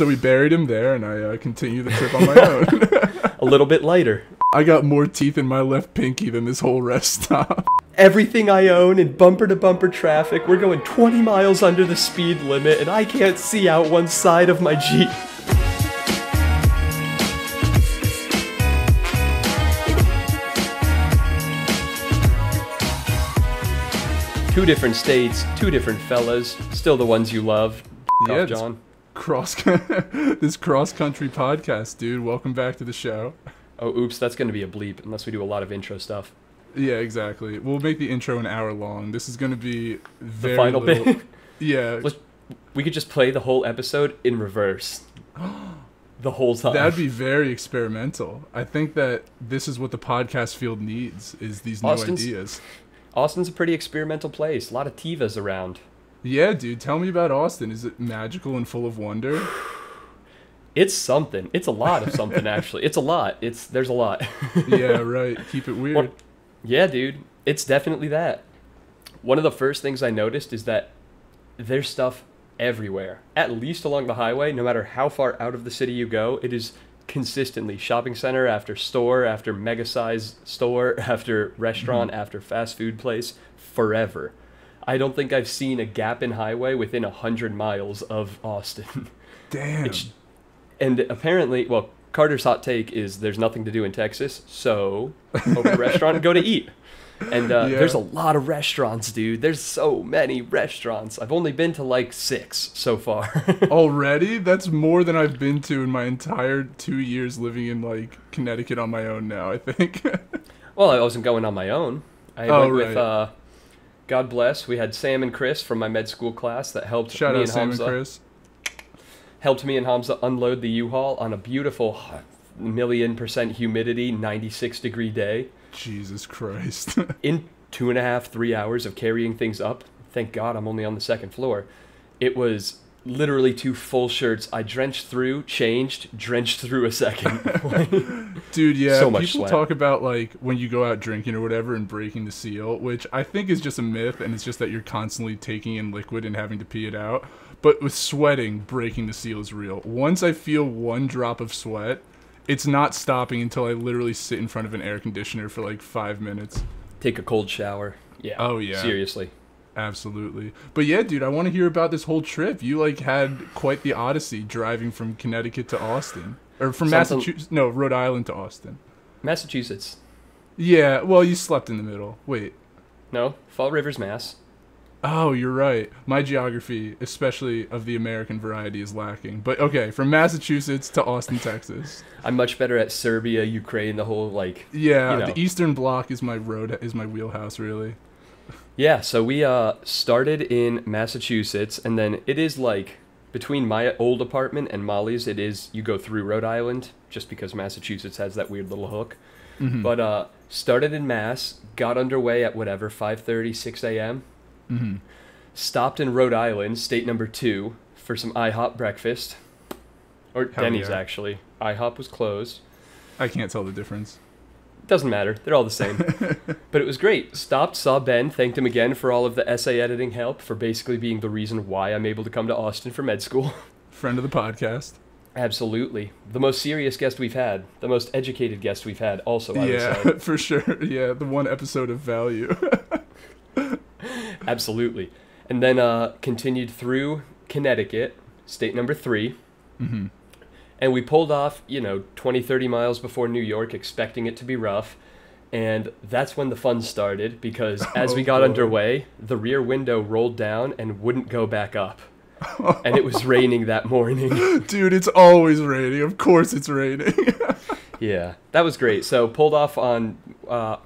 So we buried him there, and I uh, continue the trip on my own. A little bit lighter. I got more teeth in my left pinky than this whole rest stop. Everything I own in bumper to bumper traffic. We're going 20 miles under the speed limit, and I can't see out one side of my Jeep. Two different states, two different fellas, still the ones you love. Yeah, John. Cross, this cross country podcast, dude. Welcome back to the show. Oh, oops, that's going to be a bleep unless we do a lot of intro stuff. Yeah, exactly. We'll make the intro an hour long. This is going to be The final little- bit. Yeah, Let's- we could just play the whole episode in reverse. the whole time. that'd be very experimental. I think that this is what the podcast field needs: is these new ideas. Austin's a pretty experimental place. A lot of Tivas around. Yeah, dude. Tell me about Austin. Is it magical and full of wonder? It's something. It's a lot of something actually. It's a lot. It's there's a lot. yeah, right. Keep it weird. Well, yeah, dude. It's definitely that. One of the first things I noticed is that there's stuff everywhere. At least along the highway, no matter how far out of the city you go, it is consistently shopping center after store after mega size store after restaurant mm-hmm. after fast food place forever. I don't think I've seen a gap in highway within a hundred miles of Austin. Damn. It's- and apparently, well, Carter's hot take is there's nothing to do in Texas, so open a restaurant and go to eat. And uh, Yeah. there's a lot of restaurants, dude. There's so many restaurants. I've only been to like six so far. Already? That's more than I've been to in my entire two years living in like Connecticut on my own now. I think. well, I wasn't going on my own. I Oh, went with, right. uh, God bless, we had Sam and Chris from my med school class that helped Shout me out and Sam and Chris. helped me and Hamza unload the U-Haul on a beautiful million percent humidity, 96 degree day. Jesus Christ. in two and a half, three hours of carrying things up, thank God I'm only on the second floor. It was literally two full shirts. I drenched through, changed, drenched through a second. Dude, yeah, So much people sweat. talk about like when you go out drinking or whatever and breaking the seal, which I think is just a myth and it's just that you're constantly taking in liquid and having to pee it out. But with sweating, breaking the seal is real. Once I feel one drop of sweat, it's not stopping until I literally sit in front of an air conditioner for like 5 minutes. Take a cold shower. Yeah. Oh, yeah. Seriously. Absolutely. But yeah, dude, I want to hear about this whole trip. You like had quite the odyssey driving from Connecticut to Austin or from Something- Massachusetts, no, Rhode Island to Austin. Massachusetts. Yeah, well, you slept in the middle. Wait. No, Fall Rivers, Mass. Oh, you're right. My geography, especially of the American variety, is lacking. But okay, from Massachusetts to Austin, Texas. I'm much better at Serbia, Ukraine, the whole like Yeah, You know. the Eastern Bloc is my road is my wheelhouse, really. Yeah, so we uh, started in Massachusetts, and then it is like between my old apartment and Molly's, it is you go through Rhode Island just because Massachusetts has that weird little hook. Mhm. But uh, started in Mass, got underway at whatever 5:30, 6 a.m. Mhm. Stopped in Rhode Island, state number two, for some IHOP breakfast, or Hell Denny's yeah. actually. IHOP was closed. I can't tell the difference. Doesn't matter. They're all the same. but it was great. Stopped, saw Ben, thanked him again for all of the essay editing help, for basically being the reason why I'm able to come to Austin for med school. Friend of the podcast. Absolutely. The most serious guest we've had, the most educated guest we've had, also, I would yeah, say. for sure. Yeah, the one episode of value. Absolutely. And then uh, continued through Connecticut, state number three. hmm And we pulled off, you know, 20, 30 miles before New York, expecting it to be rough. And that's when the fun started because as we Oh, got underway, the rear window rolled down and wouldn't go back up. and it was raining that morning. Dude, it's always raining. Of course it's raining. yeah, that was great. So pulled off on, uh,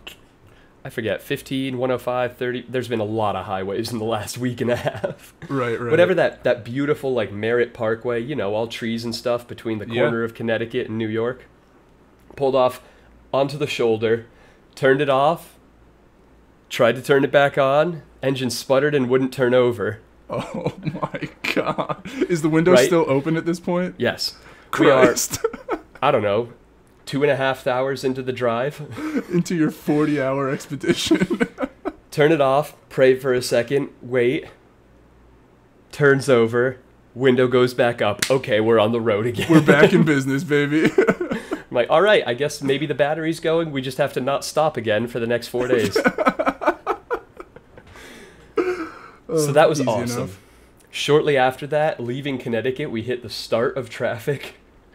I forget, 15, 105, 30. There's been a lot of highways in the last week and a half. right, right. Whatever that, that beautiful, like, Merritt Parkway, you know, all trees and stuff between the Yeah. corner of Connecticut and New York. Pulled off onto the shoulder, turned it off, tried to turn it back on, engine sputtered and wouldn't turn over. Oh my god. Is the window Right? still open at this point? Yes. We are, Christ. I don't know, two and a half hours into the drive. Into your 40 hour expedition. Turn it off, pray for a second, wait. Turns over, Window goes back up. Okay, we're on the road again. We're back in business, baby. I'm like, all right, I guess maybe the battery's going. We just have to not stop again for the next four days. so that was Easy awesome. enough. Shortly after that, leaving Connecticut, we hit the start of traffic.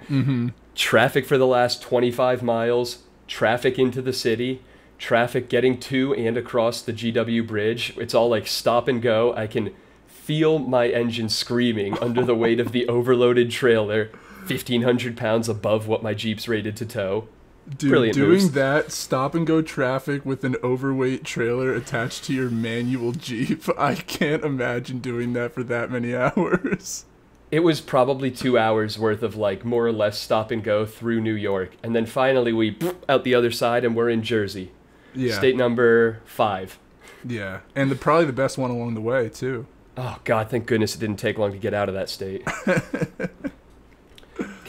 Mm-hmm. Traffic for the last 25 miles, traffic into the city, traffic getting to and across the GW bridge. It's all like stop and go. I can feel my engine screaming under the weight of the overloaded trailer, 1,500 pounds above what my Jeep's rated to tow. Dude, Brilliant doing moves. that stop and go traffic with an overweight trailer attached to your manual Jeep, I can't imagine doing that for that many hours. It was probably two hours worth of like more or less stop and go through New York. And then finally we out the other side and we're in Jersey. Yeah. State number five. Yeah. And the probably the best one along the way, too. Oh God, thank goodness it didn't take long to get out of that state.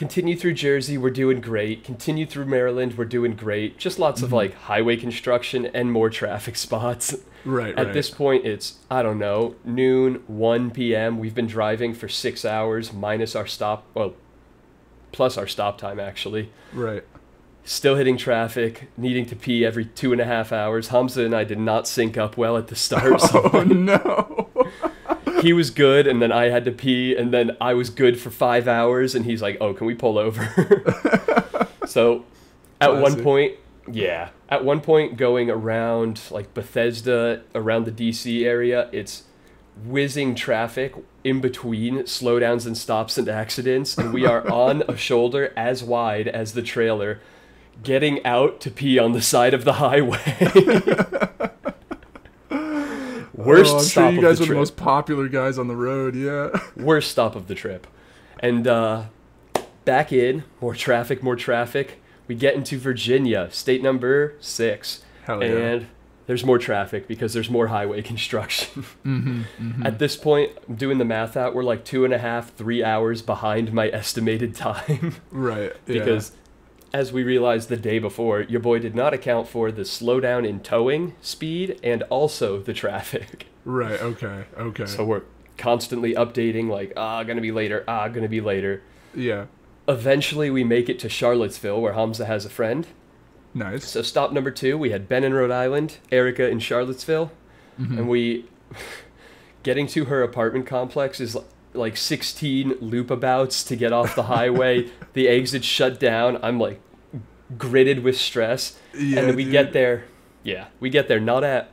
Continue through Jersey, we're doing great. Continue through Maryland, we're doing great. Just lots of mm-hmm. like highway construction and more traffic spots. Right, At right. this point, it's, I don't know, noon, 1 p.m. We've been driving for six hours minus our stop, well, plus our stop time actually. right. Still hitting traffic, needing to pee every two and a half hours. Hamza and I did not sync up well at the start. Oh, so Oh no. He was good and then I had to pee and then I was good for five hours and he's like, Oh, can we pull over? so at one point yeah. At one point going around like Bethesda, around the DC area, it's whizzing traffic in between slowdowns and stops and accidents, and we are on a shoulder as wide as the trailer, getting out to pee on the side of the highway. Worst oh, I'm stop sure you of guys the are the most popular guys on the road, yeah. worst stop of the trip. And uh, back in, more traffic, more traffic. We get into Virginia, state number six. Hell yeah. and there's more traffic because there's more highway construction. Mm-hmm, At this point, I'm doing the math out, we're like two and a half, three hours behind my estimated time. Right. Yeah. As we realized the day before, your boy did not account for the slowdown in towing speed and also the traffic. Right, okay, okay. So we're constantly updating, like, ah, gonna be later, ah, gonna be later. yeah. Eventually, we make it to Charlottesville, where Hamza has a friend. Nice. So, stop number two, we had Ben in Rhode Island, Erica in Charlottesville, Mm-hmm. and we. Getting to her apartment complex is like 16 loopabouts to get off the highway. the exit shut down. I'm like gritted with stress. yeah, and then we dude. get there. Yeah, we get there not at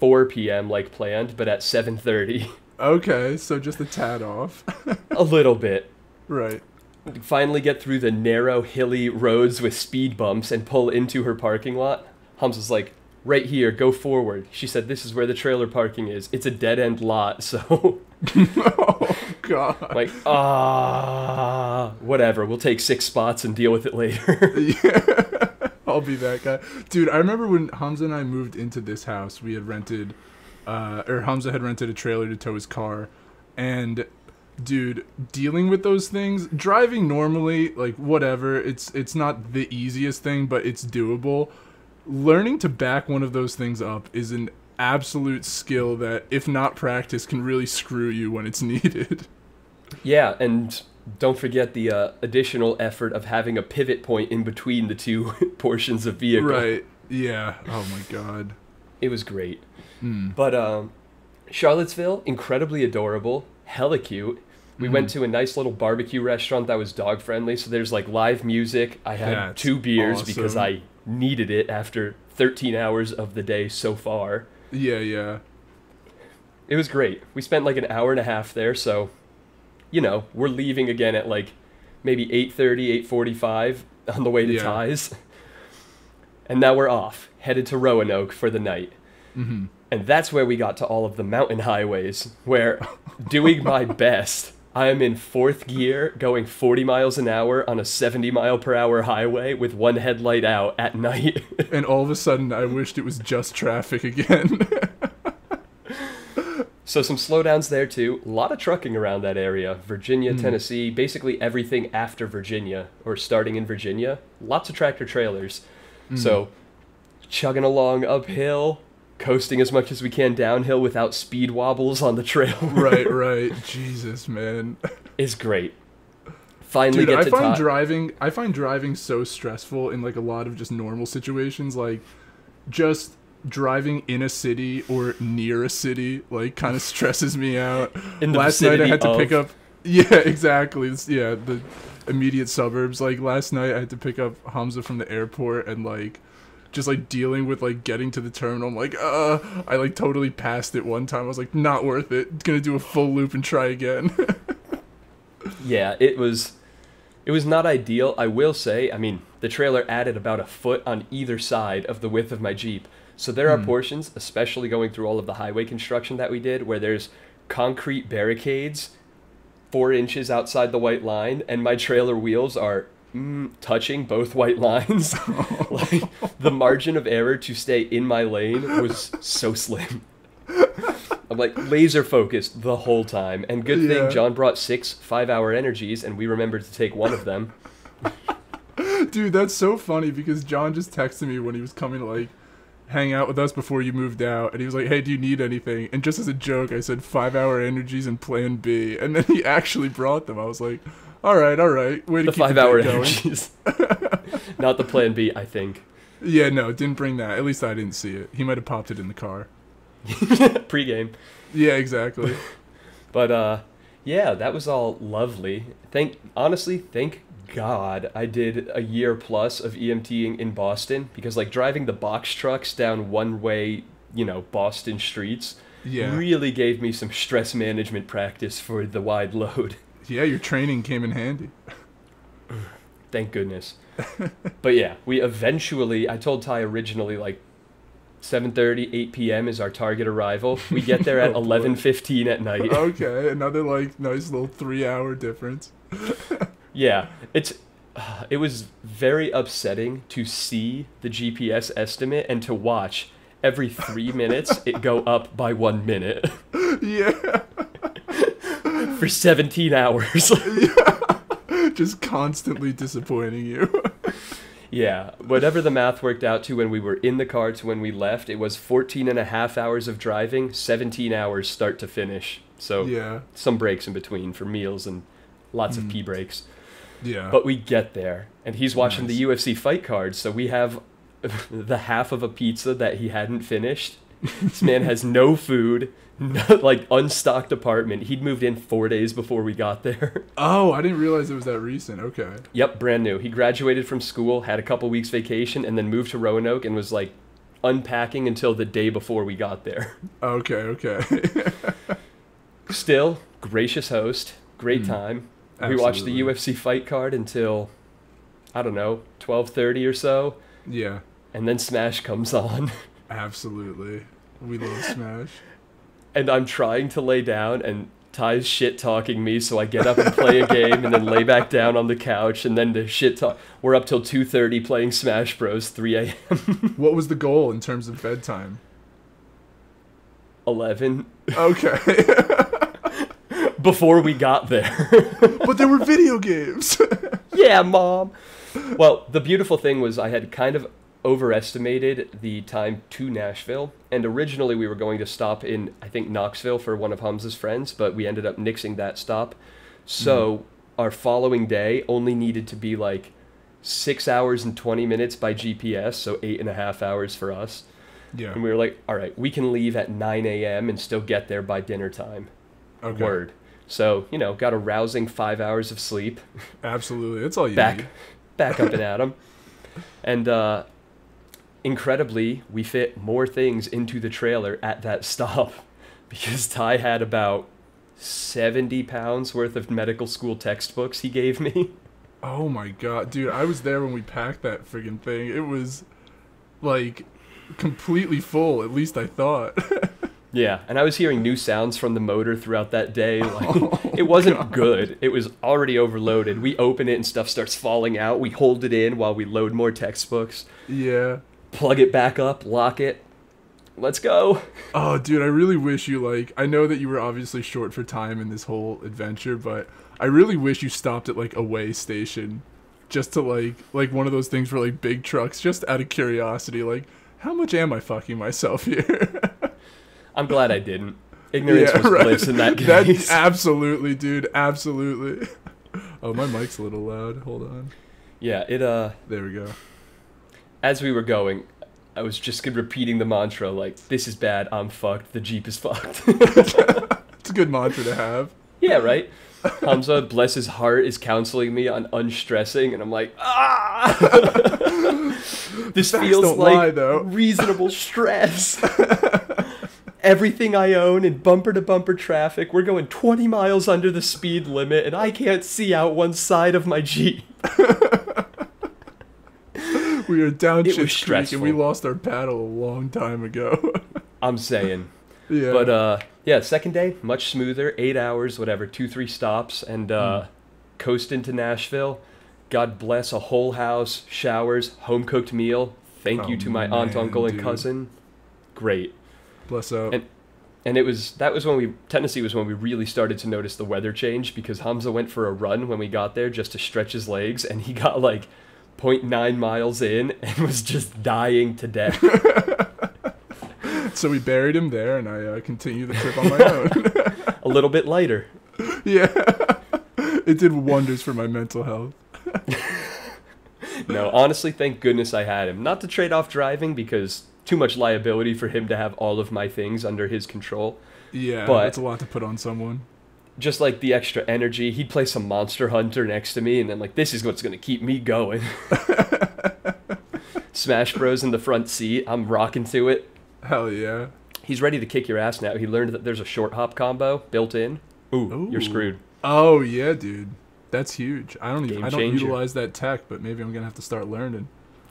4 p.m. like planned, but at 7:30. Okay, so just a tad off. a little bit. right. We finally get through the narrow, hilly roads with speed bumps and pull into her parking lot. Hums was like, right here, go forward. She said, this is where the trailer parking is. It's a dead end lot, so oh god. Like, ah, whatever. We'll take six spots and deal with it later. yeah. I'll be that guy. Dude, I remember when Hamza and I moved into this house, we had rented uh or Hamza had rented a trailer to tow his car and dude, dealing with those things, driving normally, like whatever, it's it's not the easiest thing, but it's doable. Learning to back one of those things up is an absolute skill that if not practiced can really screw you when it's needed. yeah, and don't forget the uh, additional effort of having a pivot point in between the two portions of vehicle. Right. Yeah. Oh my god. It was great. Mm. But um, Charlottesville, incredibly adorable, hella cute. We went Mm-hmm. to a nice little barbecue restaurant that was dog friendly, so there's like live music. I had That's two beers because. I needed it after 13 hours of the day so far. Yeah, yeah. It was great. We spent like an hour and a half there, so you know, we're leaving again at like maybe 8:30, 8:45 on the way to Yeah. Ty's. And now we're off, headed to Roanoke for the night. Mhm. And that's where we got to all of the mountain highways, where doing my best, I am in fourth gear going 40 miles an hour on a 70 mile per hour highway with one headlight out at night. And all of a sudden, I wished it was just traffic again. so some slowdowns there too. A lot of trucking around that area. Virginia, hmm. Tennessee, basically everything after Virginia or starting in Virginia. Lots of tractor trailers. Hmm. So chugging along uphill, coasting as much as we can downhill without speed wobbles on the trail. right, right. Jesus, man. is great. Finally Dude, get I to find driving I find driving so stressful in like a lot of just normal situations like just driving in a city or near a city like kind of stresses me out. In the last night I had to of- pick up Yeah, exactly. It's, yeah, the immediate suburbs. Like last night I had to pick up Hamza from the airport and like just like dealing with like getting to the terminal. I'm like, uh I like totally passed it one time. I was like, not worth it. Gonna do a full loop and try again. Yeah, it was it was not ideal. I will say, I mean, the trailer added about a foot on either side of the width of my Jeep. So there are Hmm. portions, especially going through all of the highway construction that we did, where there's concrete barricades four inches outside the white line, and my trailer wheels are mm, touching both white lines. like the margin of error to stay in my lane was so slim. I'm like laser focused the whole time. And good Yeah. thing John brought six five hour energies and we remembered to take one of them. Dude, that's so funny because John just texted me when he was coming to like hang out with us before you moved out, and he was like, "Hey, do you need anything?" And just as a joke, I said five hour energies and Plan B, and then he actually brought them. I was like, "All right, all right, way to The keep five hour day going." energies. Not the plan B, I think. Yeah, no, didn't bring that. At least I didn't see it. He might have popped it in the car. Pre-game. Yeah, exactly. But uh yeah, that was all lovely. Thank honestly, thank God I did a year plus of EMTing in Boston because like driving the box trucks down one way, you know, Boston streets Yeah, really gave me some stress management practice for the wide load. Yeah, your training came in handy. Thank goodness. but yeah, we eventually I told Ty originally like 7:30 8 p.m. is our target arrival. We get there at Oh, 11:15 at night. Okay, another like nice little three hour difference. Yeah, it's it was very upsetting to see the GPS estimate and to watch every 3 minutes it go up by 1 minute yeah, for 17 hours. just constantly disappointing you. yeah, whatever the math worked out to when we were in the car to when we left, it was 14 and a half hours of driving, 17 hours start to finish. So yeah, some breaks in between for meals and lots of Mm. pee breaks. yeah. But we get there, and he's watching Nice. the UFC fight card, so we have the half of a pizza that he hadn't finished. This man has no food, like unstocked apartment. He'd moved in four days before we got there. Oh, I didn't realize it was that recent. Okay. yep, brand new. He graduated from school, had a couple weeks vacation, and then moved to Roanoke and was like unpacking until the day before we got there. Okay, okay. Still, gracious host, great Mm, time. We watched the. UFC fight card until I don't know, 12:30 or so, Yeah, and then Smash comes on. absolutely. We love Smash. And I'm trying to lay down and Ty's shit talking me, so I get up and play a game and then lay back down on the couch and then the shit talk. We're up till 2:30 playing Smash Bros. 3 a.m. What was the goal in terms of bedtime? 11 Okay. before we got there. but there were video games. yeah, mom. Well, the beautiful thing was I had kind of overestimated the time to Nashville, and originally we were going to stop in I think Knoxville for one of Hamza's friends, but we ended up nixing that stop. So our following day only needed to be like six hours and twenty minutes by GPS, so eight and a half hours for us. yeah. And we were like, all right, we can leave at 9 a.m. and still get there by dinner time. Okay. Word. So, you know, got a rousing five hours of sleep. Absolutely. That's all you back need. back up and at 'em. And uh, incredibly, we fit more things into the trailer at that stop because Ty had about 70 pounds worth of medical school textbooks he gave me. Oh my god, dude! I was there when we packed that friggin' thing. It was like completely full. At least I thought. Yeah, and I was hearing new sounds from the motor throughout that day. Like, it wasn't good. It was already overloaded. We open it and stuff starts falling out. We hold it in while we load more textbooks. yeah. Plug it back up, lock it. Let's go. Oh, dude, I really wish you like. I know that you were obviously short for time in this whole adventure, but I really wish you stopped at like a way station, just to like like one of those things for like big trucks, just out of curiosity. Like, how much am I fucking myself here? I'm glad I didn't. Ignorance Yeah, was right. bliss in that That- case. absolutely, dude. Absolutely. Oh, my mic's a little loud. Hold on. yeah, it uh There we go. As we were going, I was just repeating the mantra like, "This is bad. I'm fucked. The jeep is fucked." It's a good mantra to have. yeah, right. Hamza, bless his heart, is counseling me on unstressing, and I'm like, ah. this Facts feels like lie, though. reasonable stress. Everything I own in bumper to bumper traffic, we're going 20 miles under the speed limit, and I can't see out one side of my jeep. We are down It Shit's Creek and we lost our paddle a long time ago. I'm saying. yeah. But uh, yeah, second day much smoother. Eight hours, whatever, two three stops, and uh, coast into Nashville. God bless a whole house, showers, home cooked meal. Thank you Oh, to my aunt, man, uncle, and dude. cousin. Great. Bless up. and- And it was that was when we Tennessee was when we really started to notice the weather change because Hamza went for a run when we got there just to stretch his legs, and he got like 0.9 miles in and was just dying to death. so we buried him there, and I uh, continued the trip on my own. a little bit lighter. yeah. it did wonders for my mental health. No, honestly, thank goodness I had him. Not to trade off driving because too much liability for him to have all of my things under his control. Yeah, But- that's a lot to put on someone. Just like the extra energy, he'd play some Monster Hunter next to me, and then like this is what's gonna keep me going. Smash Bros in the front seat, I'm rocking to it. Hell yeah. He's ready to kick your ass now. He learned that there's a short hop combo built in. Ooh, you're screwed. Oh yeah, dude. That's huge. I don't even, I don't changer. utilize that tech, but maybe I'm gonna have to start learning.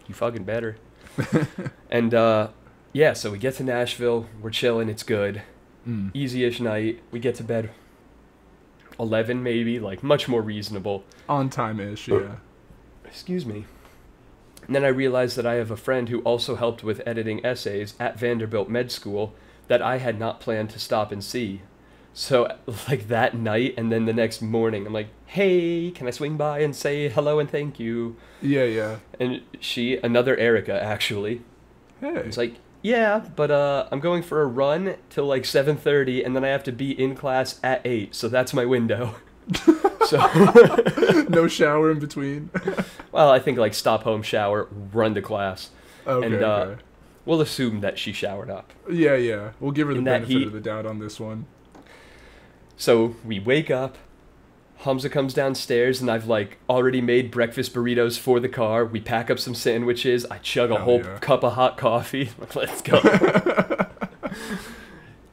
You fucking better. and uh, yeah, so we get to Nashville. We're chilling. It's good. Mm. easy-ish night. We get to bed 11 maybe, like much more reasonable. On time ish, uh, yeah. Excuse me. And then I realized that I have a friend who also helped with editing essays at Vanderbilt Med School that I had not planned to stop and see. So like that night and then the next morning I'm like, "Hey, can I swing by and say hello and thank you?" Yeah, yeah. And she, another Erica actually, Hey. It's like, yeah, but uh, I'm going for a run till like 7:30, and then I have to be in class at eight, so that's my window. so, no shower in between. well, I think like stop home, shower, run to class. Okay, And, uh, okay. We'll assume that she showered up. Yeah, yeah. We'll give her the in benefit of the doubt on this one. So we wake up. Hamza comes downstairs, and I've like already made breakfast burritos for the car. We pack up some sandwiches. I chug a Hell whole yeah. cup of hot coffee. Let's go.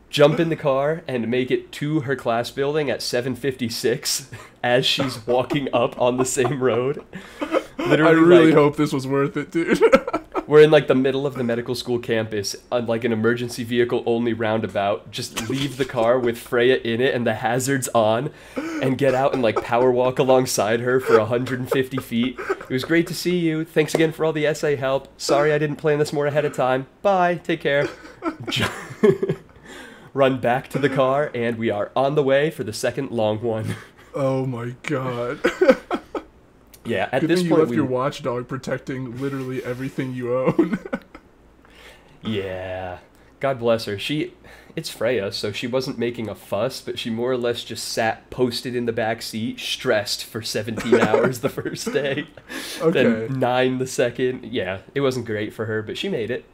Jump in the car and make it to her class building at 7:56 as she's walking up on the same road. Literally, I really like, hope this was worth it, dude. We're in like the middle of the medical school campus on like an emergency vehicle only roundabout. Just leave the car with Freya in it and the hazards on and get out and like power walk alongside her for 150 feet. It was great to see you. Thanks again for all the essay help. Sorry I didn't plan this more ahead of time. Bye. Take care. Run back to the car and we are on the way for the second long one. oh my god. Yeah, at Good this thing you left we your watchdog protecting literally everything you own. Yeah. God bless her. She it's Freya, so she wasn't making a fuss, but she more or less just sat posted in the back seat, stressed for 17 hours the first day. okay. Then 9 the second. Yeah, it wasn't great for her, but she made it.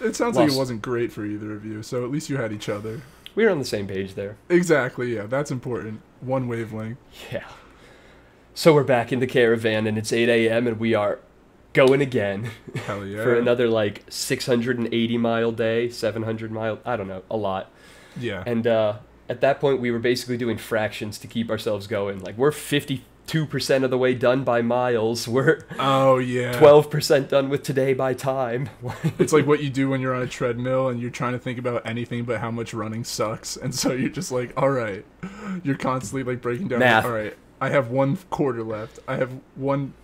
It sounds like it wasn't great for either of you, so at least you had each other. We were on the same page there. Exactly, yeah, that's important. One wavelength. Yeah. So we're back in the caravan and it's 8 a.m. and we are going again Hell yeah. for another like 680 mile day, 700 mile, I don't know, a lot. Yeah. And uh, at that point, we were basically doing fractions to keep ourselves going. Like we're 52% of the way done by miles. We're oh yeah. 12% done with today by time. It's like what you do when you're on a treadmill and you're trying to think about anything but how much running sucks, and so you're just like, all right, you're constantly like breaking down. Math. All right, I have one quarter left. I have one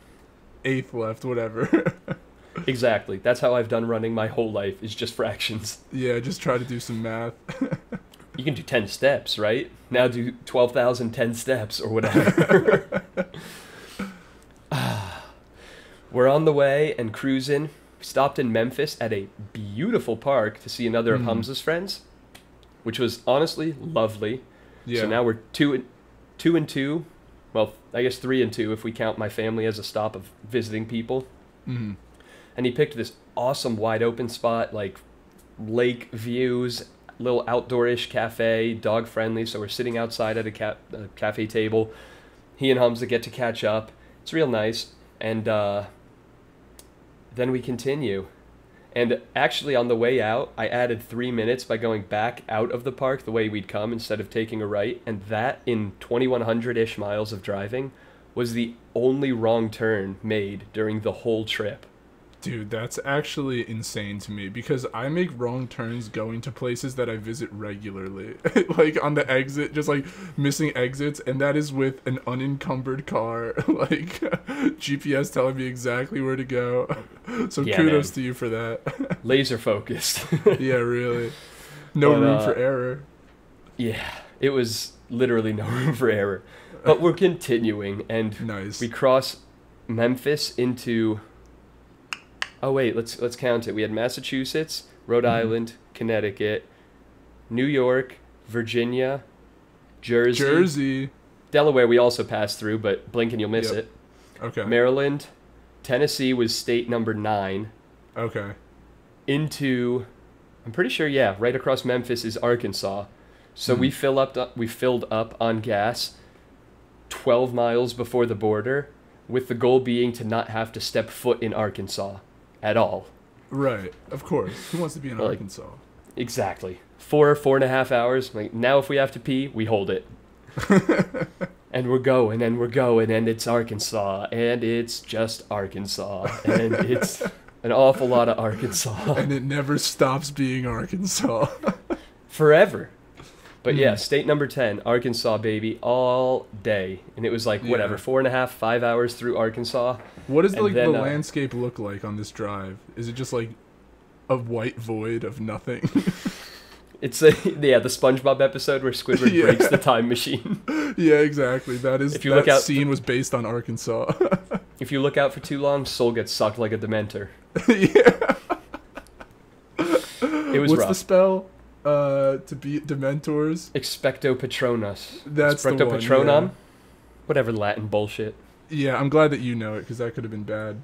eighth left. Whatever. exactly. That's how I've done running my whole life. Is just fractions. yeah, just try to do some math. You can do 10 steps, right? Now do 12,010 steps or whatever. We're on the way and cruising. We stopped in Memphis at a beautiful park to see another of Hmm. Hamza's friends. which was honestly lovely. Yeah. So now we're two and two and two. Well, I guess three and two if we count my family as a stop of visiting people. Mhm. And he picked this awesome wide open spot, like lake views, little outdoorish cafe, dog friendly. So we're sitting outside at a, ca- a cafe table. He and Hamza get to catch up. It's real nice. And uh, then we continue. And actually, on the way out, I added three minutes by going back out of the park the way we'd come instead of taking a right. And that, in 2,100 ish miles of driving, was the only wrong turn made during the whole trip. Dude, that's actually insane to me because I make wrong turns going to places that I visit regularly. like on the exit, just like missing exits, and that is with an unencumbered car, like GPS telling me exactly where to go. So Yeah, kudos man. to you for that. Laser focused. yeah, really. No But, room uh, for error. yeah, it was literally no room for error. But we're continuing, and Nice. we cross Memphis into. Oh wait, let's let's count it. We had Massachusetts, Rhode Mhm. Island, Connecticut, New York, Virginia, Jersey, Jersey. Delaware. We also passed through, but blink and you'll miss Yep. it. Okay. Maryland, Tennessee was state number nine. okay. Into, I'm pretty sure, yeah, right across Memphis is Arkansas. So we Mhm. fill up, we filled up on gas, 12 miles before the border, with the goal being to not have to step foot in Arkansas, at all. Right. Of course. Who wants to be in Like- Arkansas? Exactly. Four, four and a half hours. Like now, if we have to pee, we hold it. and we're going and we're going and it's Arkansas and it's just Arkansas and it's an awful lot of Arkansas and it never stops being Arkansas. forever. But yeah, Hmm. state number 10, Arkansas, baby, all day. And it was like, whatever, four and a half, five hours through Arkansas. What does And like then, the uh, landscape look like on this drive? Is it just like a white void of nothing? It's a, yeah, the SpongeBob episode where Squidward Yeah. breaks the time machine. yeah, exactly. That is If you that look out- scene was based on Arkansas. If you look out for too long, Soul gets sucked like a Dementor. yeah. It was What's rough. the spell? Uh, to beat Dementors. Expecto Patronus. That's the Expecto one, Patronum? yeah. Whatever Latin bullshit. Yeah, I'm glad that you know it because that could have been bad.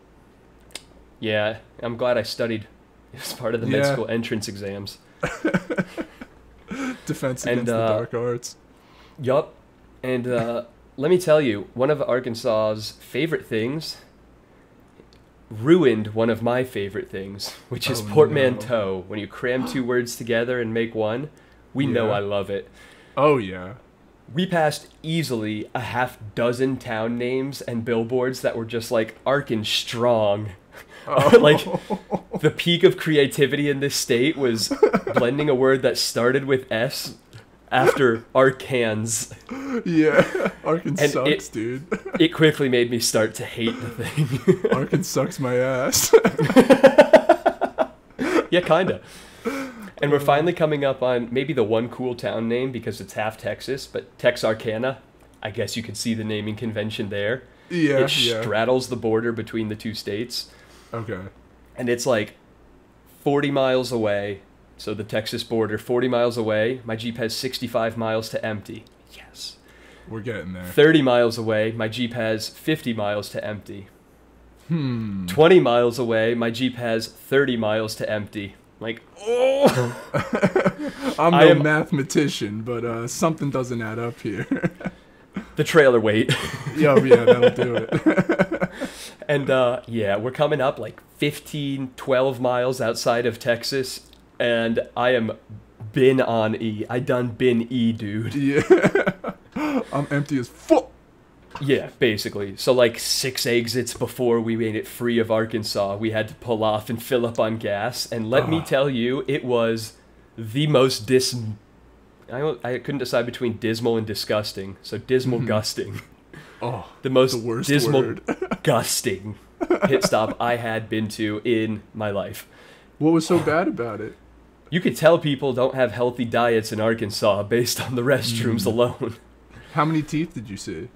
Yeah, I'm glad I studied as part of the med school entrance exams. Defense And, against the uh, dark arts. Yup. And uh, let me tell you, one of Arkansas's favorite things ruined one of my favorite things, which is Oh, portmanteau. When you cram two words together and make one, we know I love it. Oh yeah. We passed easily a half dozen town names and billboards that were just like Arkan Strong. Oh. Like- The peak of creativity in this state was blending a word that started with S after Arcans. yeah, Arkansas And it- sucks, dude. It quickly made me start to hate the thing. Arkansas sucks my ass. yeah, kinda. And we're finally coming up on maybe the one cool town name because it's half Texas, but Texarkana. I guess you could see the naming convention there. yeah, it yeah. straddles the border between the two states, Okay. and it's like 40 miles away. So the Texas border, 40 miles away. My Jeep has 65 miles to empty. Yes. We're getting there. 30 miles away, my Jeep has 50 miles to empty. Hmm. 20 miles away, my Jeep has 30 miles to empty. Like, oh! I'm no am- mathematician, but uh, something doesn't add up here. the trailer weight. yeah, yeah, that'll do it. and uh, yeah, we're coming up like 15, 12 miles outside of Texas, and I am bin on E. I done bin E, dude. yeah. I'm empty as fuck. Yeah, basically. So like six exits before we made it free of Arkansas, we had to pull off and fill up on gas. And let me tell you, it was the most dis. I, I couldn't decide between dismal and disgusting. So dismal Mhm. gusting. Oh, The most the worst dismal word. gusting pit stop I had been to in my life. What was so bad about it? You could tell people don't have healthy diets in Arkansas based on the restrooms Mm. alone. How many teeth did you see?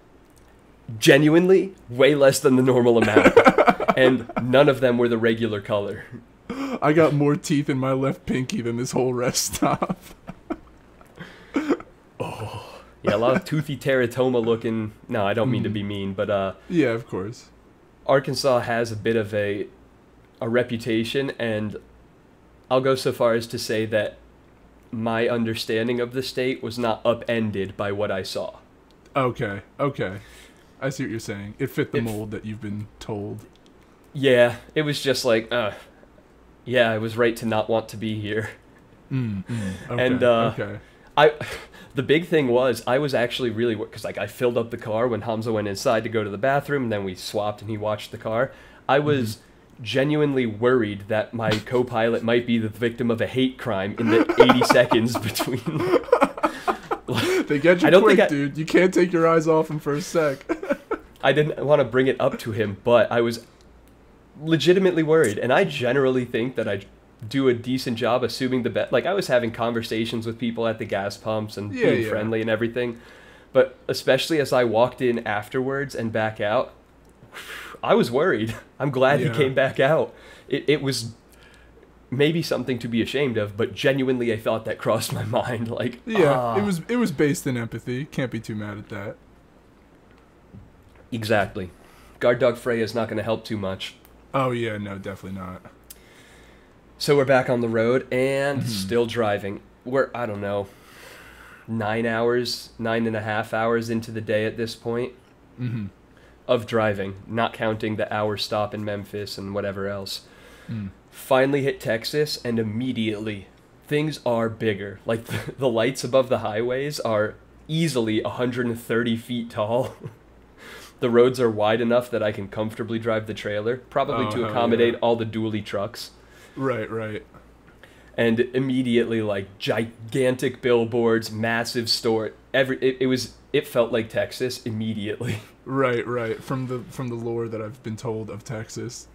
Genuinely, way less than the normal amount. and none of them were the regular color. I got more teeth in my left pinky than this whole rest stop. Oh. Yeah, a lot of toothy teratoma looking. No, I don't mean to Mhm. be mean, but uh, Yeah, of course. Arkansas has a bit of a a reputation, and I'll go so far as to say that my understanding of the state was not upended by what I saw. Okay, okay. I see what you're saying. It fit the If- mold that you've been told. Yeah, it was just like, uh, yeah, I was right to not want to be here. Mm, mm, okay, And, uh, okay. I, the big thing was I was actually really because like I filled up the car when Hamza went inside to go to the bathroom, and then we swapped and he watched the car. I was genuinely worried that my co-pilot might be the victim of a hate crime in the 80 seconds between. They get you I don't quick, think I- dude. You can't take your eyes off him for a sec. I didn't want to bring it up to him, but I was legitimately worried, and I generally think that I do a decent job assuming the best. Like I was having conversations with people at the gas pumps and Yeah, being yeah. friendly and everything, but especially as I walked in afterwards and back out, I was worried. I'm glad Yeah. he came back out. It, it was maybe something to be ashamed of, but genuinely a thought that crossed my mind. Like, yeah, ah. it was it was based in empathy. Can't be too mad at that. exactly. Guard dog Freya is not going to help too much. Oh yeah, no, definitely not. So we're back on the road and Mhm. still driving. We're, I don't know, nine hours, nine and a half hours into the day at this point Mm-hmm. Of driving, not counting the hour stop in Memphis and whatever else. Mm. Finally hit Texas and immediately things are bigger. Like the, the lights above the highways are easily 130 feet tall. the roads are wide enough that I can comfortably drive the trailer, probably Oh, to accommodate yeah. all the dually trucks. Right, right. and immediately like gigantic billboards massive store every it, it was it felt like texas immediately Right, right. From the from the lore that I've been told of Texas.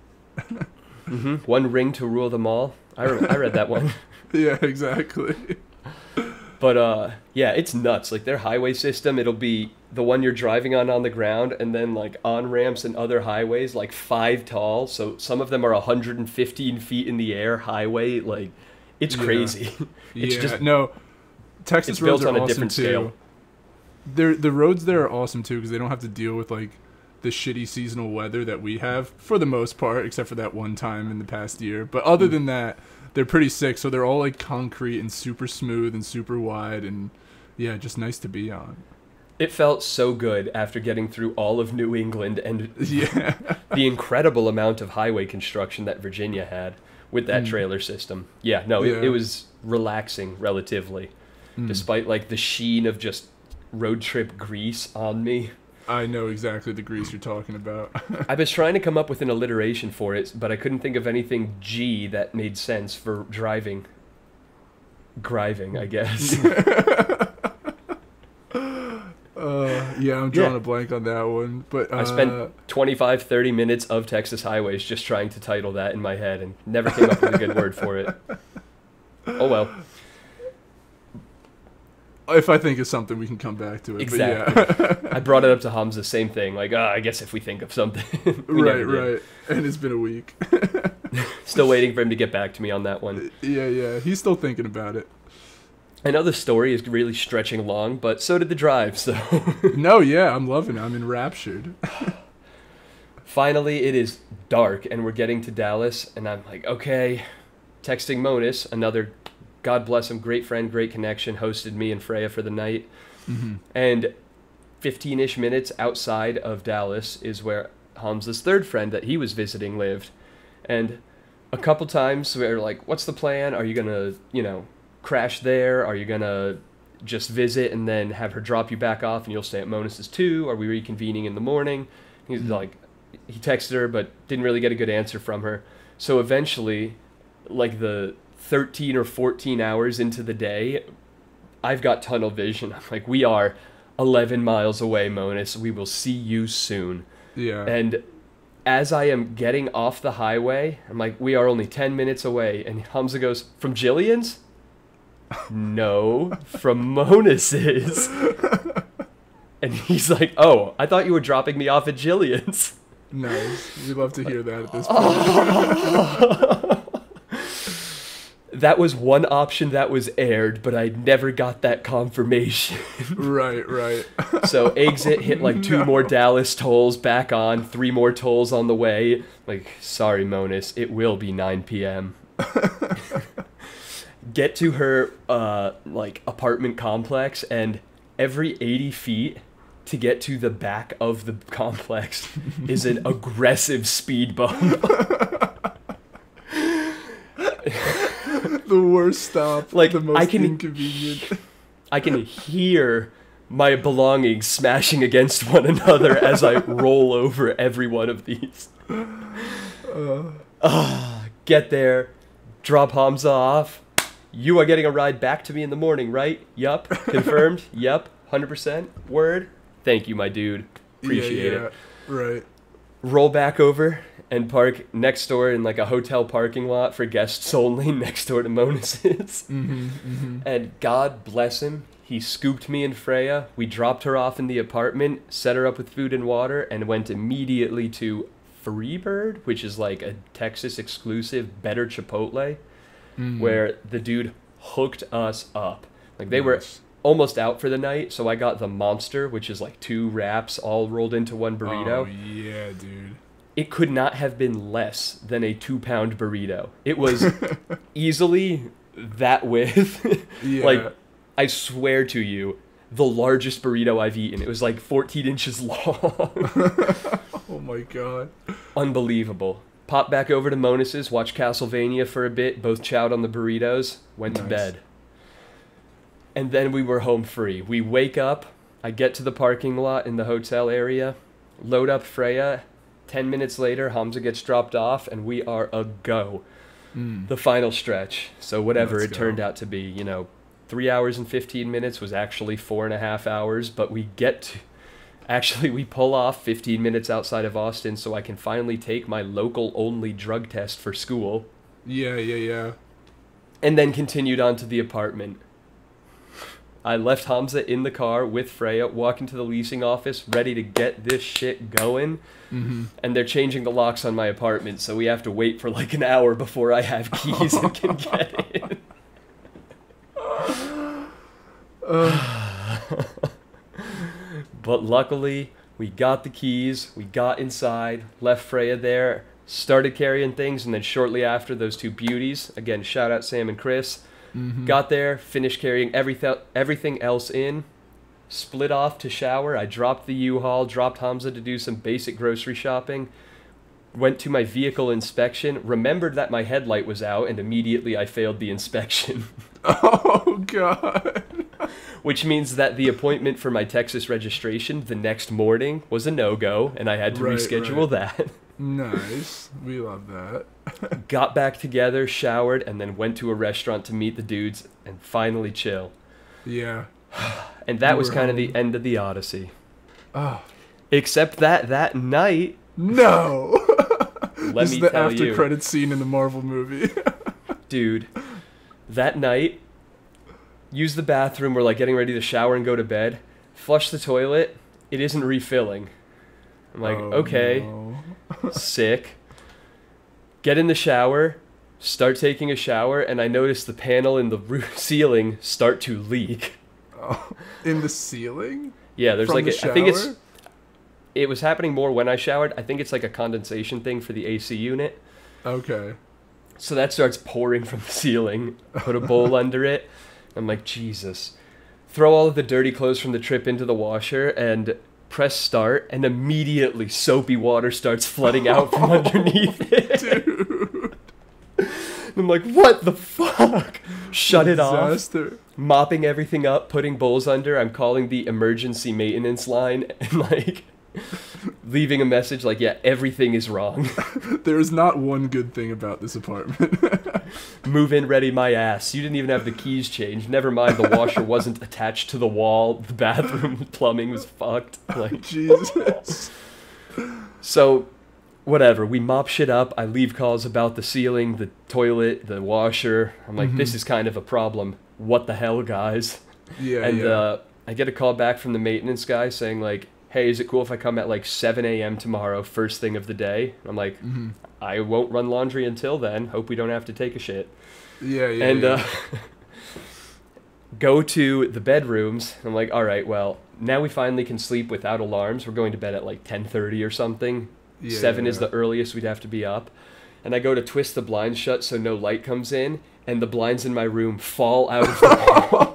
hmm one ring to rule them all i, re- I read that one Yeah, exactly. but uh yeah it's nuts like their highway system it'll be the one you're driving on on the ground and then like on ramps and other highways like five tall so some of them are 115 feet in the air highway like it's Yeah. crazy It's yeah, just- no. Texas it's roads built are on a awesome different too. scale. They're, the roads there are awesome too because they don't have to deal with like the shitty seasonal weather that we have for the most part, except for that one time in the past year. But other than that, they're pretty sick. So they're all like concrete and super smooth and super wide and yeah, just nice to be on. it felt so good after getting through all of new england and Yeah, the incredible amount of highway construction that Virginia had with that Mm. trailer system. Yeah, no, It, it was relaxing relatively, Mm. despite like the sheen of just road trip grease on me. I know exactly the grease you're talking about. I was trying to come up with an alliteration for it, but I couldn't think of anything G that made sense for driving. Griving, I guess. uh, yeah, I'm drawing Yeah. a blank on that one. But uh, I spent 25, 30 minutes of Texas highways just trying to title that in my head and never came up with a good word for it. Oh well. If I think of something, we can come back to it. Exactly. But yeah. I brought it up to Hamza, same thing. Like, ah, I guess if we think of something. Right, right. And it's been a week. Still waiting for him to get back to me on that one. yeah, yeah. He's still thinking about it. I know the story is really stretching long, but so did the drive. So No, yeah, I'm loving it. I'm enraptured. finally, it is dark, and we're getting to Dallas, and I'm like, okay. Texting Monis, another, God bless him, great friend, great connection, hosted me and Freya for the night. hmm And 15 ish minutes outside of Dallas is where Hamza's third friend that he was visiting lived. And a couple times we were like, what's the plan? Are you going to, you know, crash there? Are you going to just visit and then have her drop you back off and you'll stay at Monis's too? Are we reconvening in the morning? He's Mhm. like, he texted her, but didn't really get a good answer from her. So eventually, like the 13 or 14 hours into the day, I've got tunnel vision. I'm like, we are 11 miles away, Monis. We will see you soon. Yeah. And as I am getting off the highway, I'm like, we are only 10 minutes away. And Hamza goes, from Jillian's? no, from Monis's. and he's like, oh, I thought you were dropping me off at Jillian's. nice. we'd love to hear that at this point. That was one option that was aired, but I never got that confirmation. Right, right. so exit, hit like two No. more Dallas tolls, back on, three more tolls on the way. Like, sorry, Monis, it will be 9 p.m. Get to her uh, like apartment complex, and every 80 feet to get to the back of the complex is an aggressive speed bump. the worst stop. Like, the most I can- inconvenient. I can hear my belongings smashing against one another as I roll over every one of these. Ah, get there, drop Hamza off. You are getting a ride back to me in the morning, right? Yup. Confirmed? yup. 100%. Word? Thank you, my dude. Appreciate yeah, yeah. it. Right. Roll back over and park next door in like a hotel parking lot for guests only next door to Monis's. Mm-hmm, mm-hmm. And God bless him, he scooped me and Freya. We dropped her off in the apartment, set her up with food and water, and went immediately to Freebird, which is like a Texas exclusive, better Chipotle, Mm-hmm. where the dude hooked us up. Like they were almost out for the night, so I got the monster, which is like two wraps all rolled into one burrito. Oh, yeah, dude. It could not have been less than a two pound burrito. It was easily that width. Yeah. Like, I swear to you, the largest burrito I've eaten. It was like 14 inches long. oh my god. Unbelievable. Pop back over to Monis's, watch Castlevania for a bit, both chowed on the burritos, went to bed. And then we were home free. We wake up, I get to the parking lot in the hotel area, load up Freya. 10 minutes later, Hamza gets dropped off, and we are a go. Mm. the final stretch. So whatever Let's it turned out to be, you know, three hours and fifteen minutes was actually four and a half hours. But we get to, actually we pull off fifteen minutes outside of Austin, so I can finally take my local only drug test for school, Yeah, yeah, yeah. and then continued on to the apartment. I left Hamza in the car with Freya, walking to the leasing office, ready to get this shit going. Mm-hmm. And they're changing the locks on my apartment, so we have to wait for like an hour before I have keys and can get in. But luckily, we got the keys, we got inside, left Freya there, started carrying things, and then shortly after, those two beauties, again, shout out Sam and Chris, Mm-hmm. got there, finished carrying everything, everything else in, split off to shower. I dropped the U-Haul, dropped Hamza to do some basic grocery shopping, went to my vehicle inspection, remembered that my headlight was out, and immediately I failed the inspection. Oh god. Which means that the appointment for my Texas registration the next morning was a no go, and I had to Right, reschedule that. Nice. We love that. Got back together, showered, and then went to a restaurant to meet the dudes and finally chill. Yeah. And that You was kind of the end of the Odyssey. Oh Except that that night, no. let this me is the tell after you, credit scene in the Marvel movie. dude, that night, use the bathroom. We're like getting ready to shower and go to bed. Flush the toilet. It isn't refilling. I'm like, Oh, okay. no. Sick. Get in the shower, start taking a shower, and I notice the panel in the roof ceiling start to leak. Oh, in the ceiling? Yeah, there's From like the a, I think it's shower? it was happening more when I showered. I think it's like a condensation thing for the AC unit. Okay. So that starts pouring from the ceiling. Put a bowl under it. I'm like, Jesus. Throw all of the dirty clothes from the trip into the washer and press start, and immediately soapy water starts flooding out from underneath it. Dude. I'm like, what the fuck? Shut it off. Disaster. Mopping everything up, putting bowls under. I'm calling the emergency maintenance line and like leaving a message like, yeah, everything is wrong. There is not one good thing about this apartment. Move in ready my ass. You didn't even have the keys changed. Never mind the washer wasn't attached to the wall. The bathroom plumbing was fucked. Like Jesus. So, whatever. We mop shit up. I leave calls about the ceiling, the toilet, the washer. I'm like, this Mhm. is kind of a problem. What the hell, guys? Yeah, and yeah. uh, I get a call back from the maintenance guy saying like, "Hey, is it cool if I come at like 7 a.m. tomorrow, first thing of the day?" I'm like, hmm "I won't run laundry until then. Hope we don't have to take a shit." Yeah, yeah. and yeah. uh, go to the bedrooms. I'm like, all right, well, now we finally can sleep without alarms. We're going to bed at like 10:30 or something. Yeah, Seven is yeah. the earliest we'd have to be up. And I go to twist the blinds shut so no light comes in, and the blinds in my room fall out of the wall.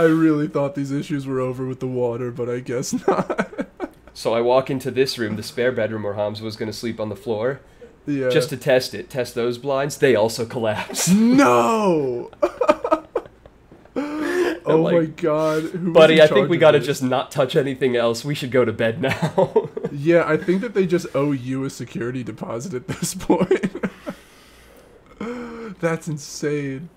I really thought these issues were over with the water, but I guess not. So I walk into this room, the spare bedroom where Hamza was going to sleep on the floor, yeah. just to test it. Test those blinds. They also collapse. no. oh my god, Who Buddy, I think we got to this? just not touch anything else. We should go to bed now. Yeah, I think that they just owe you a security deposit at this point. That's insane.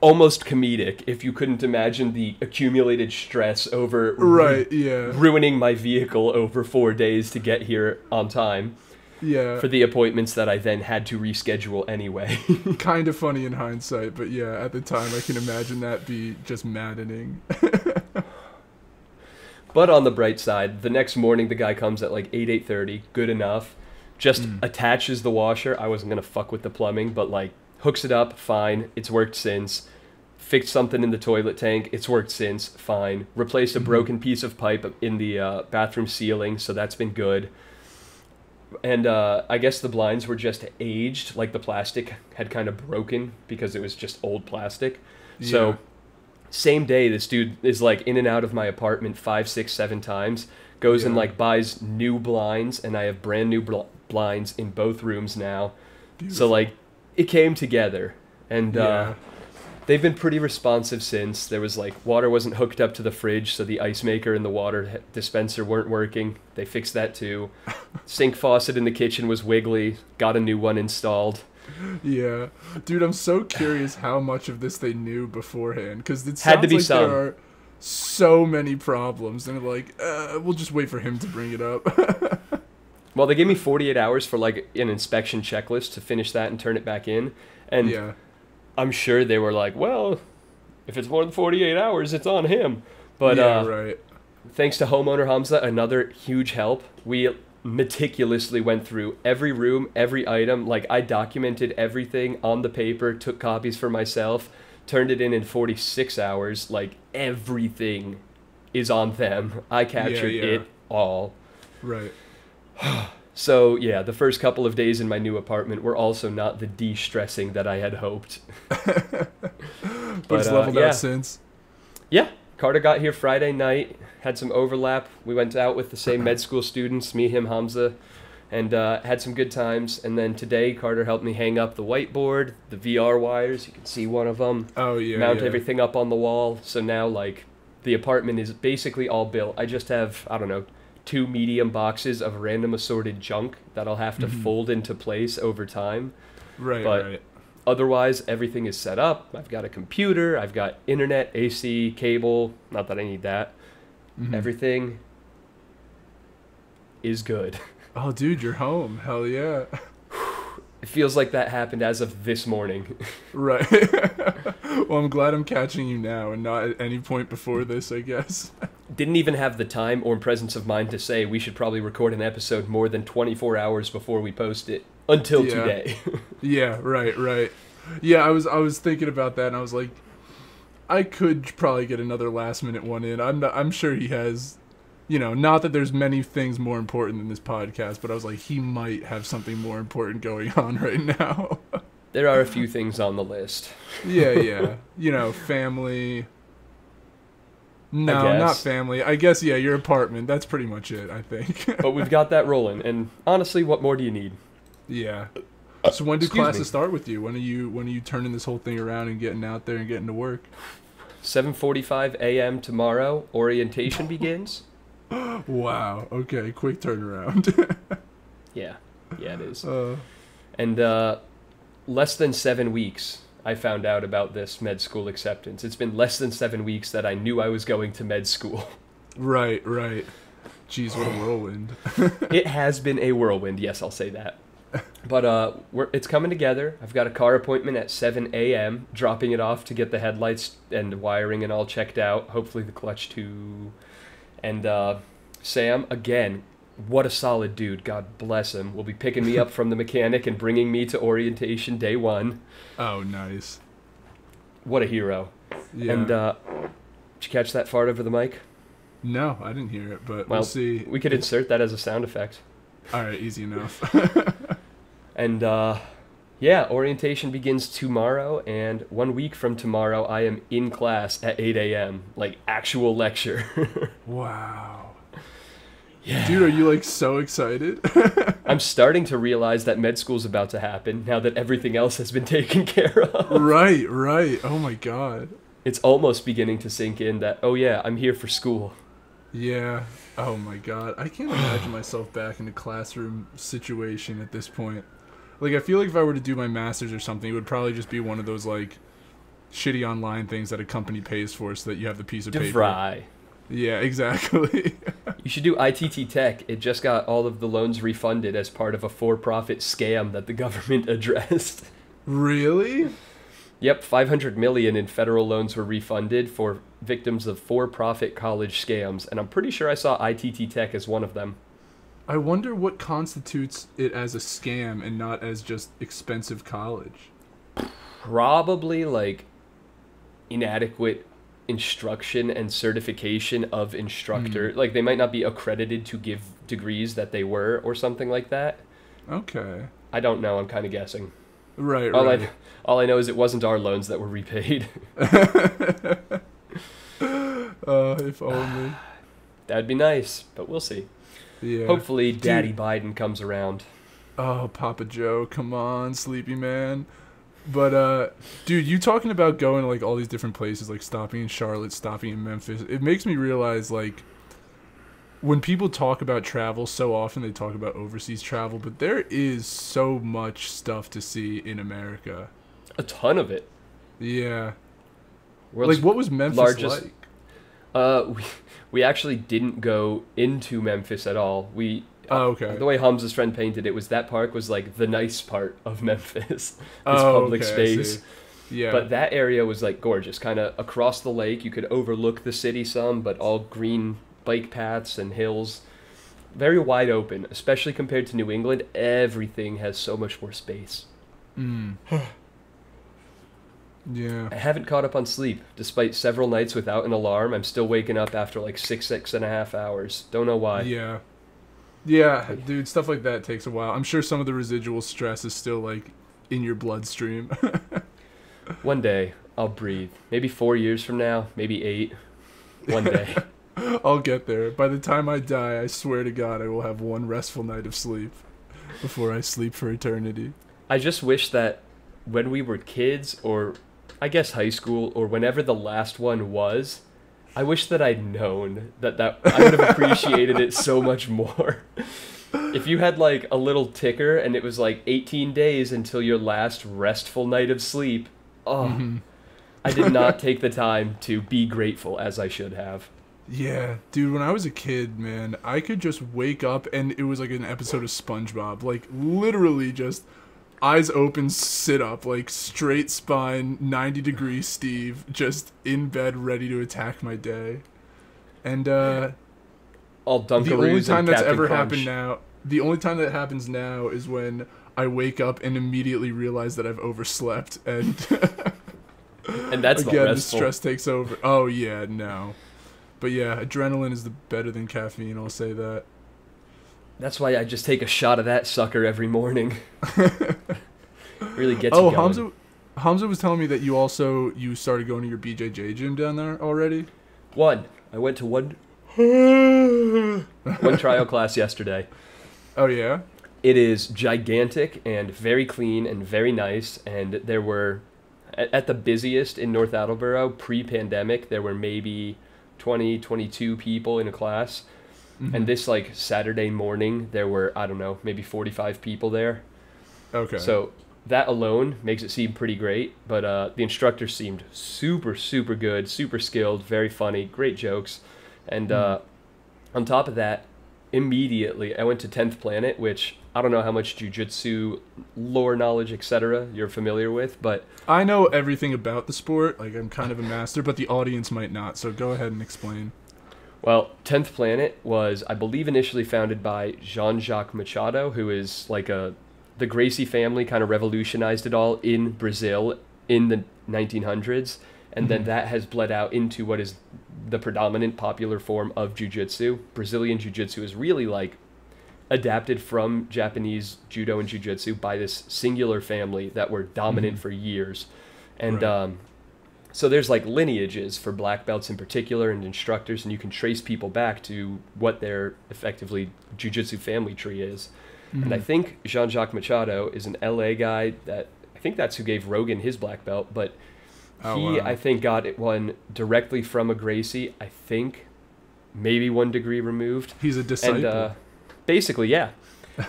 Almost comedic if you couldn't imagine the accumulated stress over Right, yeah. ruining my vehicle over four days to get here on time Yeah. for the appointments that I then had to reschedule anyway. kind of funny in hindsight, but yeah, at the time I can imagine that be just maddening. but on the bright side, the next morning the guy comes at like 8 8:30, good enough. Just Mm. attaches the washer. I wasn't going to fuck with the plumbing, but like hooks it up, fine. It's worked since. Fixed something in the toilet tank. It's worked since, fine. Replaced a Mhm. broken piece of pipe in the uh, bathroom ceiling, so that's been good. And uh, I guess the blinds were just aged, like the plastic had kind of broken because it was just old plastic. Yeah. So, same day, this dude is like in and out of my apartment five, six, seven times. Goes and like buys new blinds, and I have brand new bl- blinds in both rooms now. So like, it came together, and yeah. uh, they've been pretty responsive since. There was like water wasn't hooked up to the fridge, so the ice maker and the water dispenser weren't working. They fixed that too. Sink faucet in the kitchen was wiggly. Got a new one installed. Yeah, dude, I'm so curious how much of this they knew beforehand because it Had sounds to be like some. there are so many problems, and like, uh, we'll just wait for him to bring it up. Well, they gave me 48 hours for like an inspection checklist to finish that and turn it back in. And yeah, I'm sure they were like, well, if it's more than 48 hours, it's on him. But yeah, uh, right. thanks to homeowner Hamza, another huge help. We meticulously went through every room, every item. Like I documented everything on the paper, took copies for myself, turned it in in 46 hours. Like everything is on them. I captured yeah. it all. Right. So yeah, the first couple of days in my new apartment were also not the de-stressing that I had hoped. But, But, it's uh, leveled yeah. out since. Yeah, Carter got here Friday night, had some overlap. We went out with the same med school students, me, him, Hamza, and uh, had some good times. And then today, Carter helped me hang up the whiteboard, the VR wires. You can see one of them. Oh yeah. mount yeah. everything up on the wall. So now, like, the apartment is basically all built. I just have, I don't know, two medium boxes of random assorted junk that I'll have to Mhm. fold into place over time. Right. but- right. Otherwise, everything is set up. I've got a computer, I've got internet, AC, cable. Not that I need that. Mhm. Everything is good. Oh, dude, you're home. Hell yeah. It feels like that happened as of this morning. Right. well, I'm glad I'm catching you now and not at any point before this, I guess. Didn't even have the time or presence of mind to say we should probably record an episode more than 24 hours before we post it until Yeah. today. Yeah, right, right. Yeah, I was I was thinking about that and I was like I could probably get another last minute one in. I'm not, I'm sure he has you know, not that there's many things more important than this podcast, but I was like he might have something more important going on right now. there are a few things on the list. yeah, yeah. You know, family No, not family. I guess yeah, your apartment. That's pretty much it, I think. But we've got that rolling. And honestly, what more do you need? yeah. So when do Excuse classes me. start with you? When are you when are you turning this whole thing around and getting out there and getting to work? 7:45 a.m. tomorrow. Orientation begins. Wow. Okay. Quick turnaround. Yeah, yeah, it is. uh, And uh, less than seven weeks, I found out about this med school acceptance. It's been less than seven weeks that I knew I was going to med school. right. Right. Jeez, what a whirlwind. it has been a whirlwind. Yes, I'll say that. But uh, we're, it's coming together. I've got a car appointment at 7 a.m. Dropping it off to get the headlights and wiring and all checked out. Hopefully the clutch too. And uh, Sam, again, what a solid dude. God bless him. Will be picking me up from the mechanic and bringing me to orientation day one. Oh, nice. What a hero. Yeah. And uh, did you catch that fart over the mic? no, I didn't hear it, but Well, we'll see. We could insert that as a sound effect. All right, easy enough. And uh, yeah, orientation begins tomorrow, and one week from tomorrow, I am in class at 8 a.m. Like actual lecture. wow. Yeah. Dude, are you like so excited? I'm starting to realize that med school's about to happen now that everything else has been taken care of. right, right. Oh my god. It's almost beginning to sink in that, oh yeah, I'm here for school. Yeah. Oh my god. I can't imagine myself back in a classroom situation at this point. Like I feel like if I were to do my masters or something, it would probably just be one of those like shitty online things that a company pays for so that you have the piece of paper. Yeah, exactly. You should do ITT Tech. It just got all of the loans refunded as part of a for profit scam that the government addressed. really? Yep, 500 million in federal loans were refunded for victims of for-profit college scams, and I'm pretty sure I saw ITT Tech as one of them. I wonder what constitutes it as a scam and not as just expensive college. Probably like inadequate instruction and certification of instructor. Like they might not be accredited to give degrees that they were or something like that. Okay. I don't know, I'm kind of guessing. Right, All right. I all I know is it wasn't our loans that were repaid. uh, if only. That'd be nice, but we'll see. Yeah. Hopefully Daddy Biden comes around. Oh, Papa Joe, come on, sleepy man. But uh dude, you talking about going to like all these different places, like stopping in Charlotte, stopping in Memphis, it makes me realize like when people talk about travel so often they talk about overseas travel, but there is so much stuff to see in America. A ton of it. Yeah. World's like what was Memphis largest- like? Uh, we, we actually didn't go into Memphis at all. We Oh, okay. the way Hamza's friend painted it was that park was like the nice part of Memphis, this Oh, public okay, I space. see. Yeah. But that area was like gorgeous, kind of across the lake. You could overlook the city some, but all green bike paths and hills. Very wide open, especially compared to New England. Everything has so much more space. Mm. yeah. I haven't caught up on sleep. Despite several nights without an alarm, I'm still waking up after like six, six and a half hours. Don't know why. Yeah. Yeah, dude, stuff like that takes a while. I'm sure some of the residual stress is still like in your bloodstream. One day, I'll breathe. Maybe four years from now, maybe eight. One day. I'll get there. By the time I die, I swear to God, I will have one restful night of sleep before I sleep for eternity. I just wish that when we were kids, or I guess high school, or whenever the last one was, I wish that I'd known that that I would have appreciated it so much more. If you had like a little ticker and it was like 18 days until your last restful night of sleep, oh, Mhm. I did not take the time to be grateful as I should have. Yeah, dude, when I was a kid, man, I could just wake up and it was like an episode of SpongeBob. Like, literally just eyes open, sit up, like straight spine, 90 degree Steve, just in bed, ready to attack my day. And, uh, All the only time that's Captain ever Crunch. happened now, the only time that happens now is when I wake up and immediately realize that I've overslept and and that's again the stress takes over. Oh yeah, no. But yeah, adrenaline is the better than caffeine, I'll say that. That's why I just take a shot of that sucker every morning. really gets oh, you going. Hamza Hamza was telling me that you also you started going to your BJJ gym down there already. One. I went to one one trial class yesterday. Oh yeah. It is gigantic and very clean and very nice. And there were, at, at the busiest in North Attleboro pre pandemic, there were maybe 20, 22 people in a class. Mhm. And this, like, Saturday morning, there were, I don't know, maybe 45 people there. okay. So that alone makes it seem pretty great. But uh, the instructor seemed super, super good, super skilled, very funny, great jokes. And uh, on top of that, immediately I went to 10th Planet, which I don't know how much jujitsu lore knowledge, etc. you're familiar with, but I know everything about the sport. Like I'm kind of a master, but the audience might not. So go ahead and explain. Well, 10th Planet was, I believe, initially founded by Jean Jacques Machado, who is like a. The Gracie family kind of revolutionized it all in Brazil in the 1900s, and then Mhm. that has bled out into what is the predominant popular form of jiu-jitsu. Brazilian jiu-jitsu is really like adapted from Japanese judo and jiu-jitsu by this singular family that were dominant Mhm. for years. And Right. um, so there's like lineages for black belts in particular and instructors, and you can trace people back to what their effectively jiu-jitsu family tree is. And I Mhm. think Jean-Jacques Machado is an LA guy that I think that's who gave Rogan his black belt, but Oh, he wow. I think got it one directly from a Gracie. I think maybe one degree removed. he's a disciple. And uh, basically, yeah.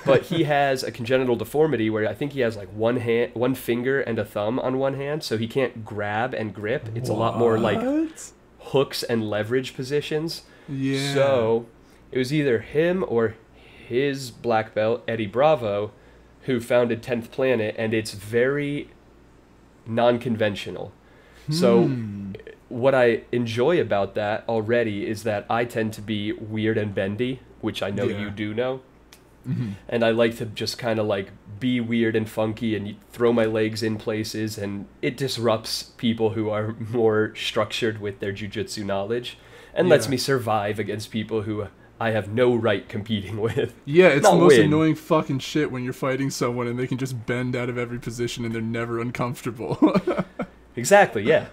But he has a congenital deformity where I think he has like one hand, one finger, and a thumb on one hand, so he can't grab and grip. It's a lot more like hooks and leverage positions. yeah. So it was either him or his black belt, Eddie Bravo, who founded 10th Planet, and it's very non conventional. So Hmm. what I enjoy about that already is that I tend to be weird and bendy, which I know Yeah. you do know. Mhm. And I like to just kind of like be weird and funky and throw my legs in places, and it disrupts people who are more structured with their jujitsu knowledge and lets me survive against people who I have no right competing with. Yeah, it's Not the most win. annoying fucking shit when you're fighting someone and they can just bend out of every position and they're never uncomfortable. Exactly, yeah.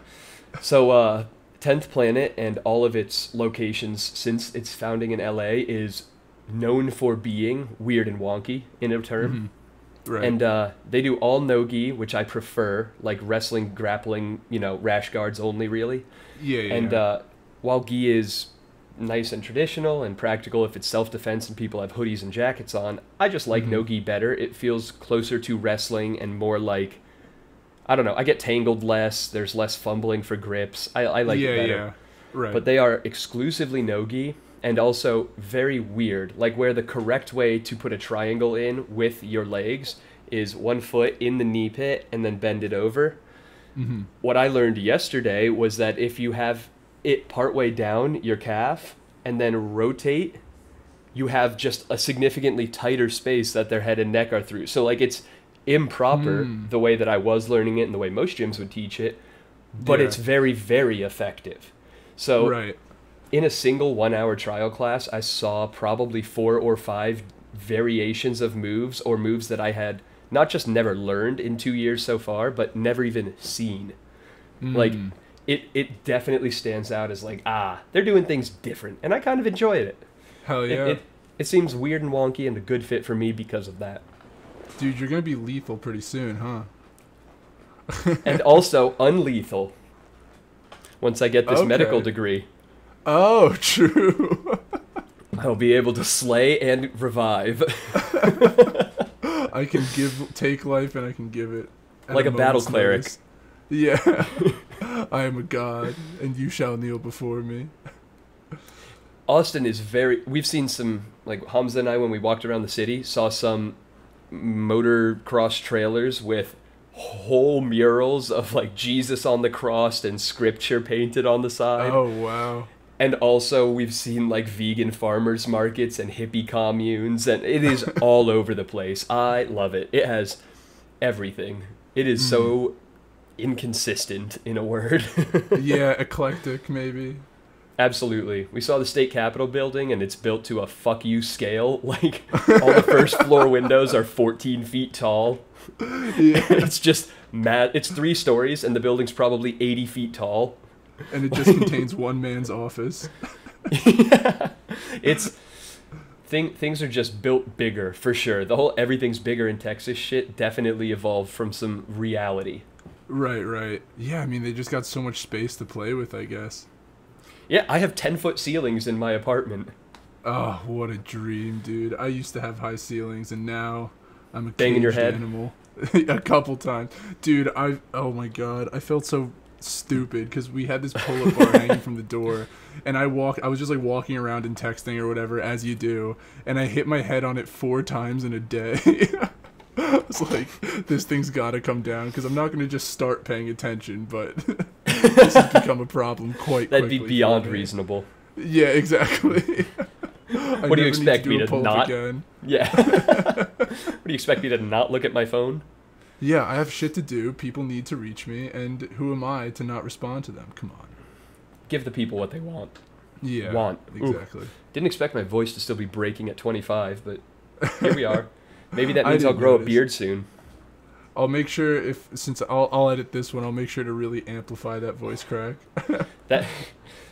So, uh, 10th Planet and all of its locations since its founding in LA is known for being weird and wonky in a term. Mhm. right. And uh, they do all no gi, which I prefer, like wrestling, grappling, you know, rash guards only, really. yeah, yeah. And yeah. uh, while gi is nice and traditional and practical if it's self defense and people have hoodies and jackets on, I just like no Mhm. gi better. It feels closer to wrestling and more like, I don't know, I get tangled less, there's less fumbling for grips. I, I like yeah, it better. yeah. Right. But they are exclusively no gi and also very weird. Like where the correct way to put a triangle in with your legs is one foot in the knee pit and then bend it over. hmm What I learned yesterday was that if you have it partway down your calf and then rotate, you have just a significantly tighter space that their head and neck are through. So like it's improper Hmm. the way that I was learning it and the way most gyms would teach it, but Yeah. it's very very effective. So right. In a single one hour trial class, I saw probably four or five variations of moves or moves that I had not just never learned in two years so far, but never even seen. Like, Mm. It, it definitely stands out as like, ah, they're doing things different. And I kind of enjoyed it. hell It- yeah, It, it, seems weird and wonky and a good fit for me because of that. dude, you're gonna be lethal pretty soon, huh? And also unlethal once I get this medical degree. Oh, true. I'll be able to slay and revive. I can give, take life, and I can give it. Like a battle cleric. notice. Yeah. I am a god, and you shall kneel before me. Austin is very. We've seen some like Hamza and I when we walked around the city saw some motocross trailers with whole murals of like Jesus on the cross and scripture painted on the side. Oh wow. And also we've seen like vegan farmers markets and hippie communes and it is all over the place. I love it. It has everything. It is so hmm. inconsistent in a word. Yeah, eclectic maybe. Absolutely. We saw the state capitol building and it's built to a fuck you scale. Like all the first floor windows are 14 feet tall. Yeah. It's just mad. It's three stories and the building's probably 80 feet tall. And it just contains one man's office. It's thing things are just built bigger for sure. The whole everything's bigger in Texas shit definitely evolved from some reality. Right, right. Yeah, I mean they just got so much space to play with, I guess. Yeah, I have 10 foot ceilings in my apartment. Oh, what a dream, dude! I used to have high ceilings, and now I'm a Banging your head? animal. a couple times, dude. I oh my god, I felt so stupid because we had this pull-up bar hanging from the door, and I walk. I was just like walking around and texting or whatever as you do, and I hit my head on it four times in a day. I was like, this thing's got to come down because I'm not going to just start paying attention, but this has become a problem quite. That'd be beyond reasonable. Yeah, exactly. What do you expect me to not- Again. Yeah. what do you expect me to not look at my phone? Yeah, I have shit to do. People need to reach me, and who am I to not respond to them? Come on. Give the people what they want. Yeah. Want. Ooh. Exactly. Didn't expect my voice to still be breaking at 25, but here we are. Maybe that means I'll grow a beard soon. I'll make sure if since I'll I'll edit this one, I'll make sure to really amplify that voice crack. That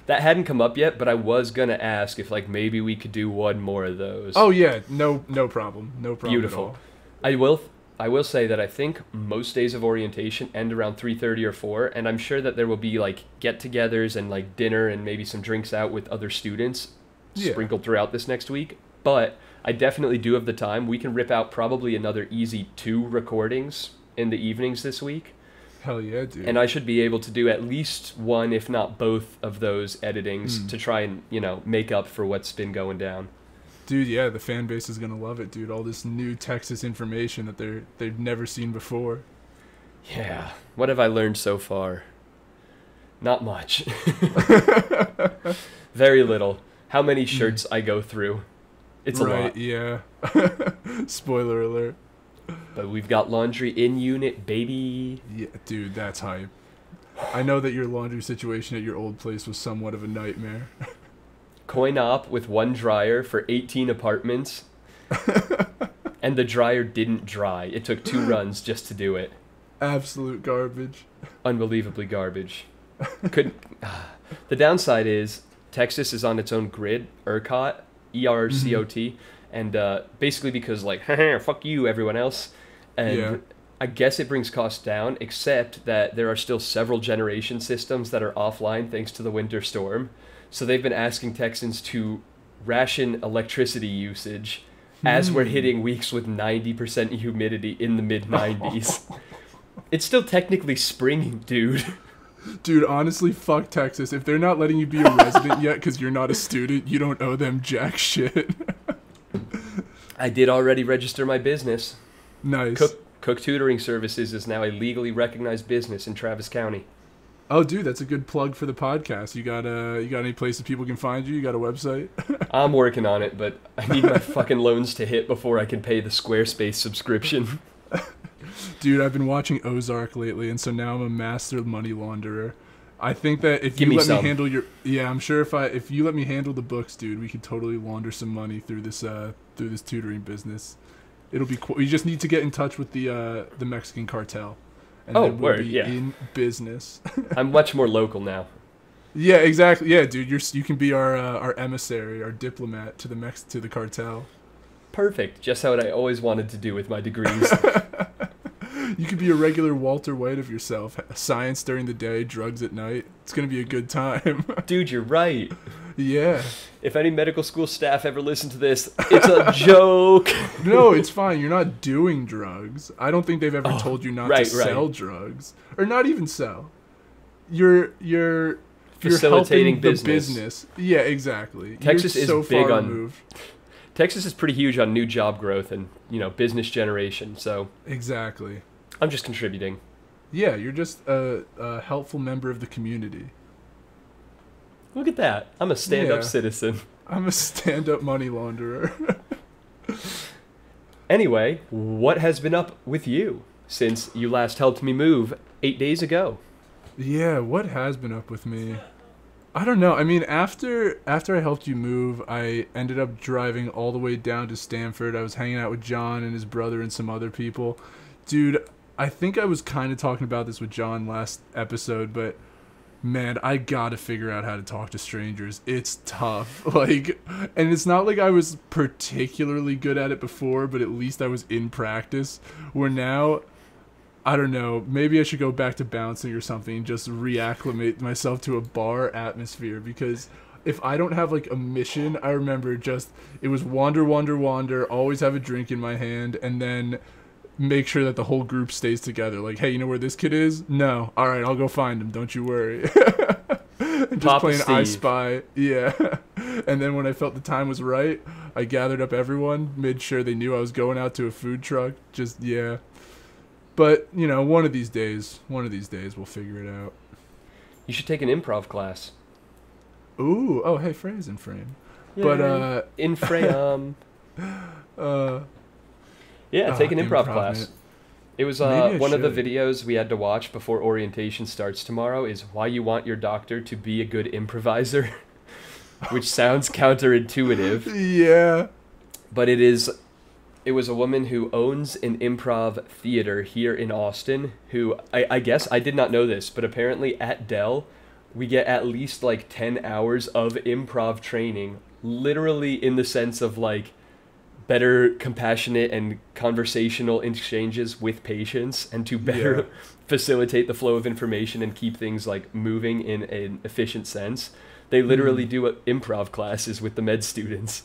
that hadn't come up yet, but I was gonna ask if like maybe we could do one more of those. Oh yeah, no no problem, no problem. Beautiful. At all. I will I will say that I think most days of orientation end around 3:30 or 4 and I'm sure that there will be like get-togethers and like dinner and maybe some drinks out with other students Yeah. sprinkled throughout this next week. But I definitely do have the time. We can rip out probably another easy two recordings in the evenings this week. Hell yeah, dude. And I should be able to do at least one, if not both, of those editings Hmm. to try and, you know, make up for what's been going down. Dude, yeah, the fan base is gonna love it, dude. All this new Texas information that they're they've never seen before. Yeah. What have I learned so far? Not much. Very little. How many mm. shirts I go through? It's a lot. Yeah. Spoiler alert. But we've got laundry in unit, baby. Yeah, dude, that's hype. I know that your laundry situation at your old place was somewhat of a nightmare. Coin op with one dryer for 18 apartments. and the dryer didn't dry. It took two runs just to do it. Absolute garbage. unbelievably garbage. Could the downside is Texas is on its own grid, ERCOT, E R C O T, and uh, basically because like fuck you everyone else, and Yeah. I guess it brings costs down. Except that there are still several generation systems that are offline thanks to the winter storm, so they've been asking Texans to ration electricity usage. As we're Hmm. hitting weeks with 90% humidity in the mid 90s. It's still technically spring, dude. Dude, honestly, fuck Texas. If they're not letting you be a resident yet because you're not a student, you don't owe them jack shit. I did already register my business. nice. Cook Cook Tutoring Services is now a legally recognized business in Travis County. Oh, dude, that's a good plug for the podcast. You got uh, you got any places people can find you? You got a website? I'm working on it, but I need my fucking loans to hit before I can pay the Squarespace subscription. Dude, I've been watching Ozark lately, and so now I'm a master money launderer. I think that if Give you let some. me handle your yeah, I'm sure if I if you let me handle the books, dude, we could totally launder some money through this uh through this tutoring business. It'll be cool. You just need to get in touch with the uh the Mexican cartel. And Oh, word, yeah. in business. I'm much more local now. yeah, exactly. Yeah, dude, you're you can be our uh, our emissary, our diplomat to the Mex to the cartel. Perfect. Just what I always wanted to do with my degrees. You could be a regular Walter White of yourself. Science during the day, drugs at night. It's gonna be a good time. Dude, you're right. Yeah. If any medical school staff ever listen to this, it's a joke. No, it's fine. You're not doing drugs. I don't think they've ever Oh, told you not right, to right. sell drugs, or not even sell. You're you're Facilitating you're helping the business. business. Yeah, exactly. Texas you're is so big far on- removed. Texas is pretty huge on new job growth and, you know, business generation, so Exactly. I'm just contributing. Yeah, you're just a, a helpful member of the community. Look at that. I'm a stand up Yeah. citizen. I'm a stand-up money launderer. Anyway, what has been up with you since you last helped me move eight days ago? Yeah, what has been up with me? I don't know. I mean, after after I helped you move, I ended up driving all the way down to Stanford. I was hanging out with John and his brother and some other people. Dude, I think I was kind of talking about this with John last episode, but man, I got to figure out how to talk to strangers. It's tough. Like, and it's not like I was particularly good at it before, but at least I was in practice. Where now I don't know. Maybe I should go back to bouncing or something and just reacclimate myself to a bar atmosphere because if I don't have like a mission, I remember just it was wander, wander, wander, always have a drink in my hand, and then make sure that the whole group stays together. Like, hey, you know where this kid is? No. All right, I'll go find him. Don't you worry. Just Papa playing I Spy. Yeah. and then when I felt the time was right, I gathered up everyone, made sure they knew I was going out to a food truck. Just yeah. But you know, one of these days, one of these days, we'll figure it out. You should take an improv class. Ooh, oh hey, Freya's in frame. But uh, in frame. uh, yeah, ah, take an improv, improv, class. man. It was uh, one of the videos we had to watch before orientation starts tomorrow. Is why you want your doctor to be a good improviser, which sounds counterintuitive. yeah. but it is it was a woman who owns an improv theater here in austin who I, I guess i did not know this but apparently at dell we get at least like 10 hours of improv training literally in the sense of like better compassionate and conversational exchanges with patients and to better Yeah. facilitate the flow of information and keep things like moving in an efficient sense they literally Mm. do uh, improv classes with the med students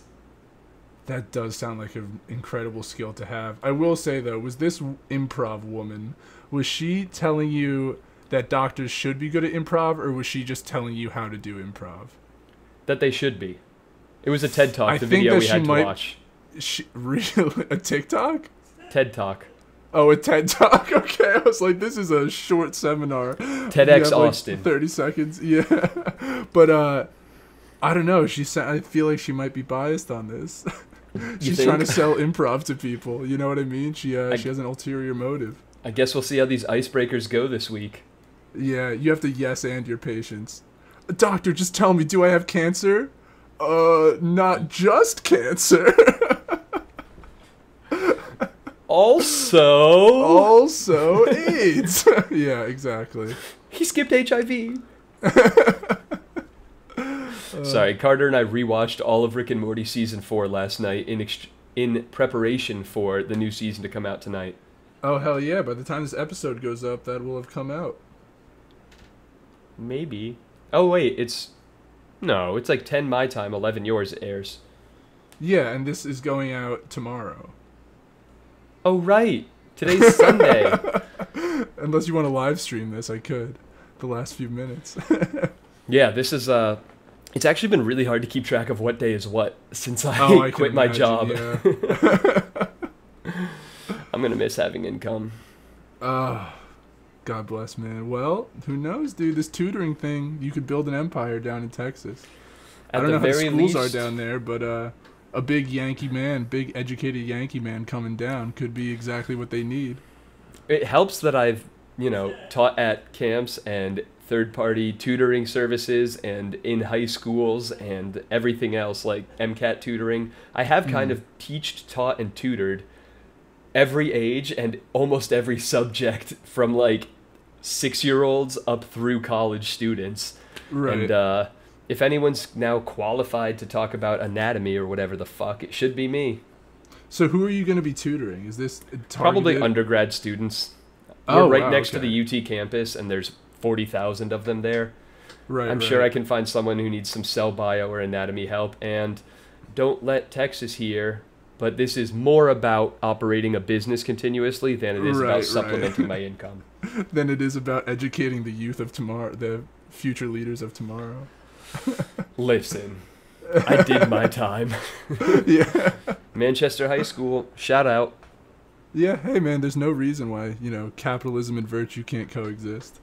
That does sound like an incredible skill to have. I will say though, was this improv woman was she telling you that doctors should be good at improv, or was she just telling you how to do improv? that they should be. It was a TED Talk, I the think video that we she had to might- watch. She really a TikTok? TED Talk. Oh, a TED Talk. Okay, I was like, this is a short seminar. TEDx like, Austin. Thirty seconds. Yeah, but uh, I don't know. She sa- I feel like she might be biased on this. She's trying to sell improv to people. You know what I mean? She uh, I- she has an ulterior motive. I guess we'll see how these icebreakers go this week. Yeah, you have to yes and your patients. Doctor, just tell me, do I have cancer? Uh, not just cancer. Also, also AIDS. yeah, exactly. he skipped HIV. Uh, Sorry, Carter and I rewatched all of Rick and Morty season four last night in in preparation for the new season to come out tonight. Oh hell yeah! By the time this episode goes up, that will have come out. Maybe. Oh wait, it's no, it's like ten my time, eleven yours. Airs. Yeah, and this is going out tomorrow. Oh right, today's Sunday. Unless you want to live stream this, I could. The last few minutes. Yeah, this is uh it's actually been really hard to keep track of what day is what since I, oh, I quit my imagine, job. Yeah. I'm gonna miss having income. Ah, God bless, man. Well, who knows, dude? This tutoring thing, you could build an empire down in Texas. At I don't the know how the schools least, are down there, but uh, a big Yankee man, big educated Yankee man coming down could be exactly what they need. it helps that I've you know taught at camps and third party tutoring services and in high schools and everything else like MCAT tutoring. I have kind Mm. of teached, taught, and tutored every age and almost every subject from like six year olds up through college students. Right. And uh, if anyone's now qualified to talk about anatomy or whatever the fuck, it should be me. so who are you going to be tutoring? Is this targeted? Probably undergrad students. Oh, We're right wow, next okay. to the UT campus, and there's 40,000 of them there. Right. I'm right. sure I can find someone who needs some cell bio or anatomy help. And don't let Texas hear, but this is more about operating a business continuously than it is Right, about supplementing my income. Than it is about educating the youth of tomorrow, the future leaders of tomorrow. Listen, I did my time. yeah. Manchester High School, shout out. Yeah. Hey, man. There's no reason why you know capitalism and virtue can't coexist.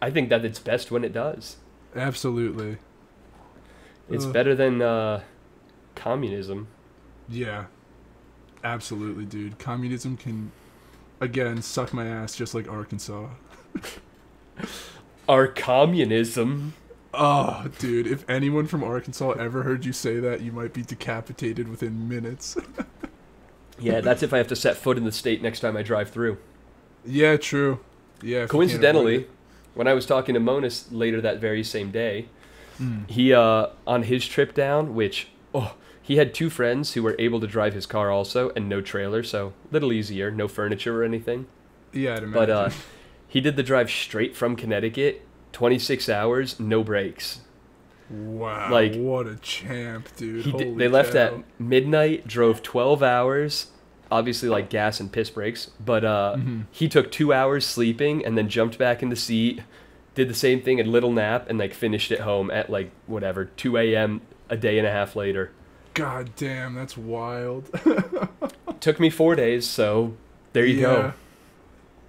I think that it's best when it does. Absolutely. It's Ugh. better than uh, communism. Yeah. Absolutely, dude. Communism can, again, suck my ass just like Arkansas. Our communism. Oh, dude. If anyone from Arkansas ever heard you say that, you might be decapitated within minutes. Yeah, that's if I have to set foot in the state next time I drive through. yeah, true. Yeah. if you can't Coincidentally, when I was talking to Monis later that very same day. Mm. he uh on his trip down, which oh he had two friends who were able to drive his car also and no trailer, so little easier, no furniture or anything. Yeah, I'd imagine. But uh he did the drive straight from Connecticut, 26 hours, no breaks. wow. like- what a champ, dude. He Holy did, they left at midnight, drove 12 hours, obviously like gas and piss breaks, but uh, Mm-hmm. he took two hours sleeping and then jumped back in the seat, did the same thing, a little nap, and like finished it home at like whatever 2 a.m. a day and a half later. God damn, that's wild. Took me four days, so there you Yeah. go.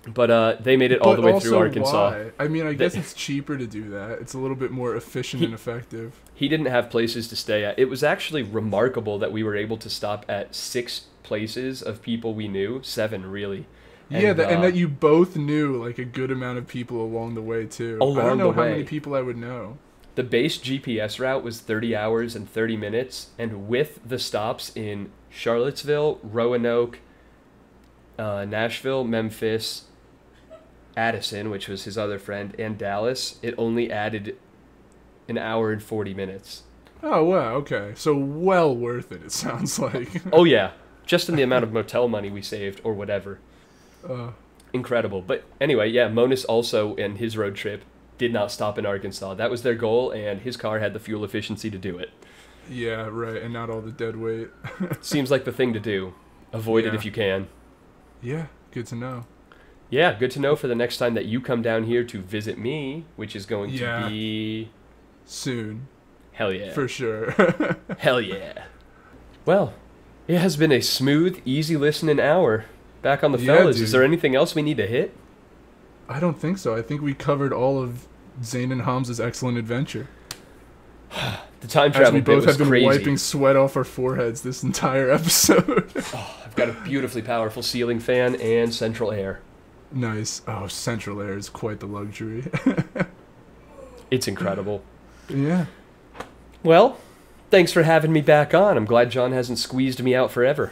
But uh, they made it all But the way through Arkansas. why? I mean, I guess They- it's cheaper to do that. It's a little bit more efficient He- and effective. He didn't have places to stay at. It was actually remarkable that we were able to stop at six places of people we knew, seven really. yeah, that, and uh, that you both knew like a good amount of people along the way too. I don't know how way. many people I would know. The base GPS route was 30 hours and 30 minutes, and with the stops in Charlottesville, Roanoke, uh, Nashville, Memphis, Addison, which was his other friend, and Dallas, it only added an hour and 40 minutes. Oh wow, okay, so well worth it. It sounds like. Oh, yeah, just in the amount of motel money we saved or whatever. uh, Incredible. But anyway, yeah, Monis also in his road trip did not stop in Arkansas. That was their goal, and his car had the fuel efficiency to do it. yeah, right, and not all the dead weight. Seems like the thing to do. Avoid it if you can. yeah, good to know. Yeah, good to know for the next time that you come down here to visit me, which is going Yeah. to be Soon, hell yeah. for sure. hell yeah. Well, it has been a smooth, easy listening hour. Back on the Yeah, fellas. dude. Is there anything else we need to hit? I don't think so. I think we covered all of Zane and Hamza's excellent adventure. The time As travel we bit both have been crazy. wiping sweat off our foreheads this entire episode. Oh, I've got a beautifully powerful ceiling fan and central air. Nice. Oh, central air is quite the luxury. It's incredible. yeah. Well, thanks for having me back on. I'm glad John hasn't squeezed me out forever.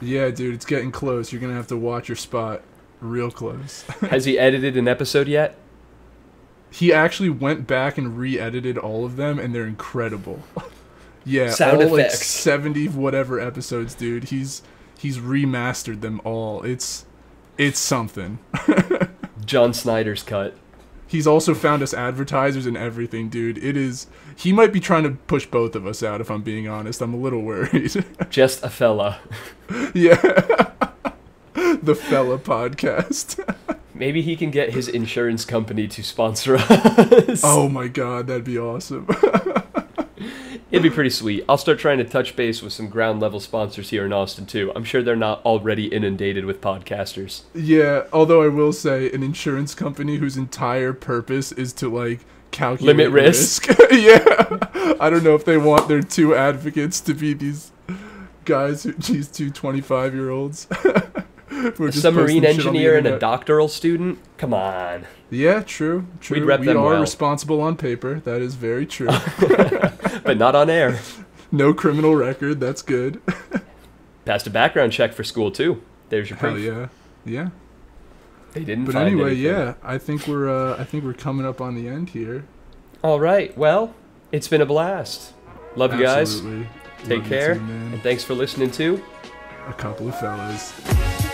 Yeah, dude, it's getting close. You're gonna have to watch your spot real close. Has he edited an episode yet? he actually went back and re-edited all of them, and they're incredible. yeah, Sound all like seventy whatever episodes, dude. He's he's remastered them all. It's it's something. John Snyder's cut. He's also found us advertisers and everything, dude. It is. He might be trying to push both of us out. If I'm being honest, I'm a little worried. Just a fella. yeah. the fella podcast. Maybe he can get his insurance company to sponsor us. oh my god, that'd be awesome. It'd be pretty sweet. I'll start trying to touch base with some ground level sponsors here in Austin too. I'm sure they're not already inundated with podcasters. Yeah, although I will say an insurance company whose entire purpose is to like calculate Limit risk. yeah. I don't know if they want their two advocates to be these guys, who, these two 25 year olds. A submarine engineer and a doctoral student? Come on. Yeah, true. True. we are well. responsible on paper. That is very true. But not on air. no criminal record. That's good. Passed a background check for school too. There's your Hell yeah. Yeah. They didn't But anyway, anything. yeah, I think we're uh, I think we're coming up on the end here. All right. Well, it's been a blast. Love you guys. Absolutely. Take Love care. too. And thanks for listening to A Coupla Fellas.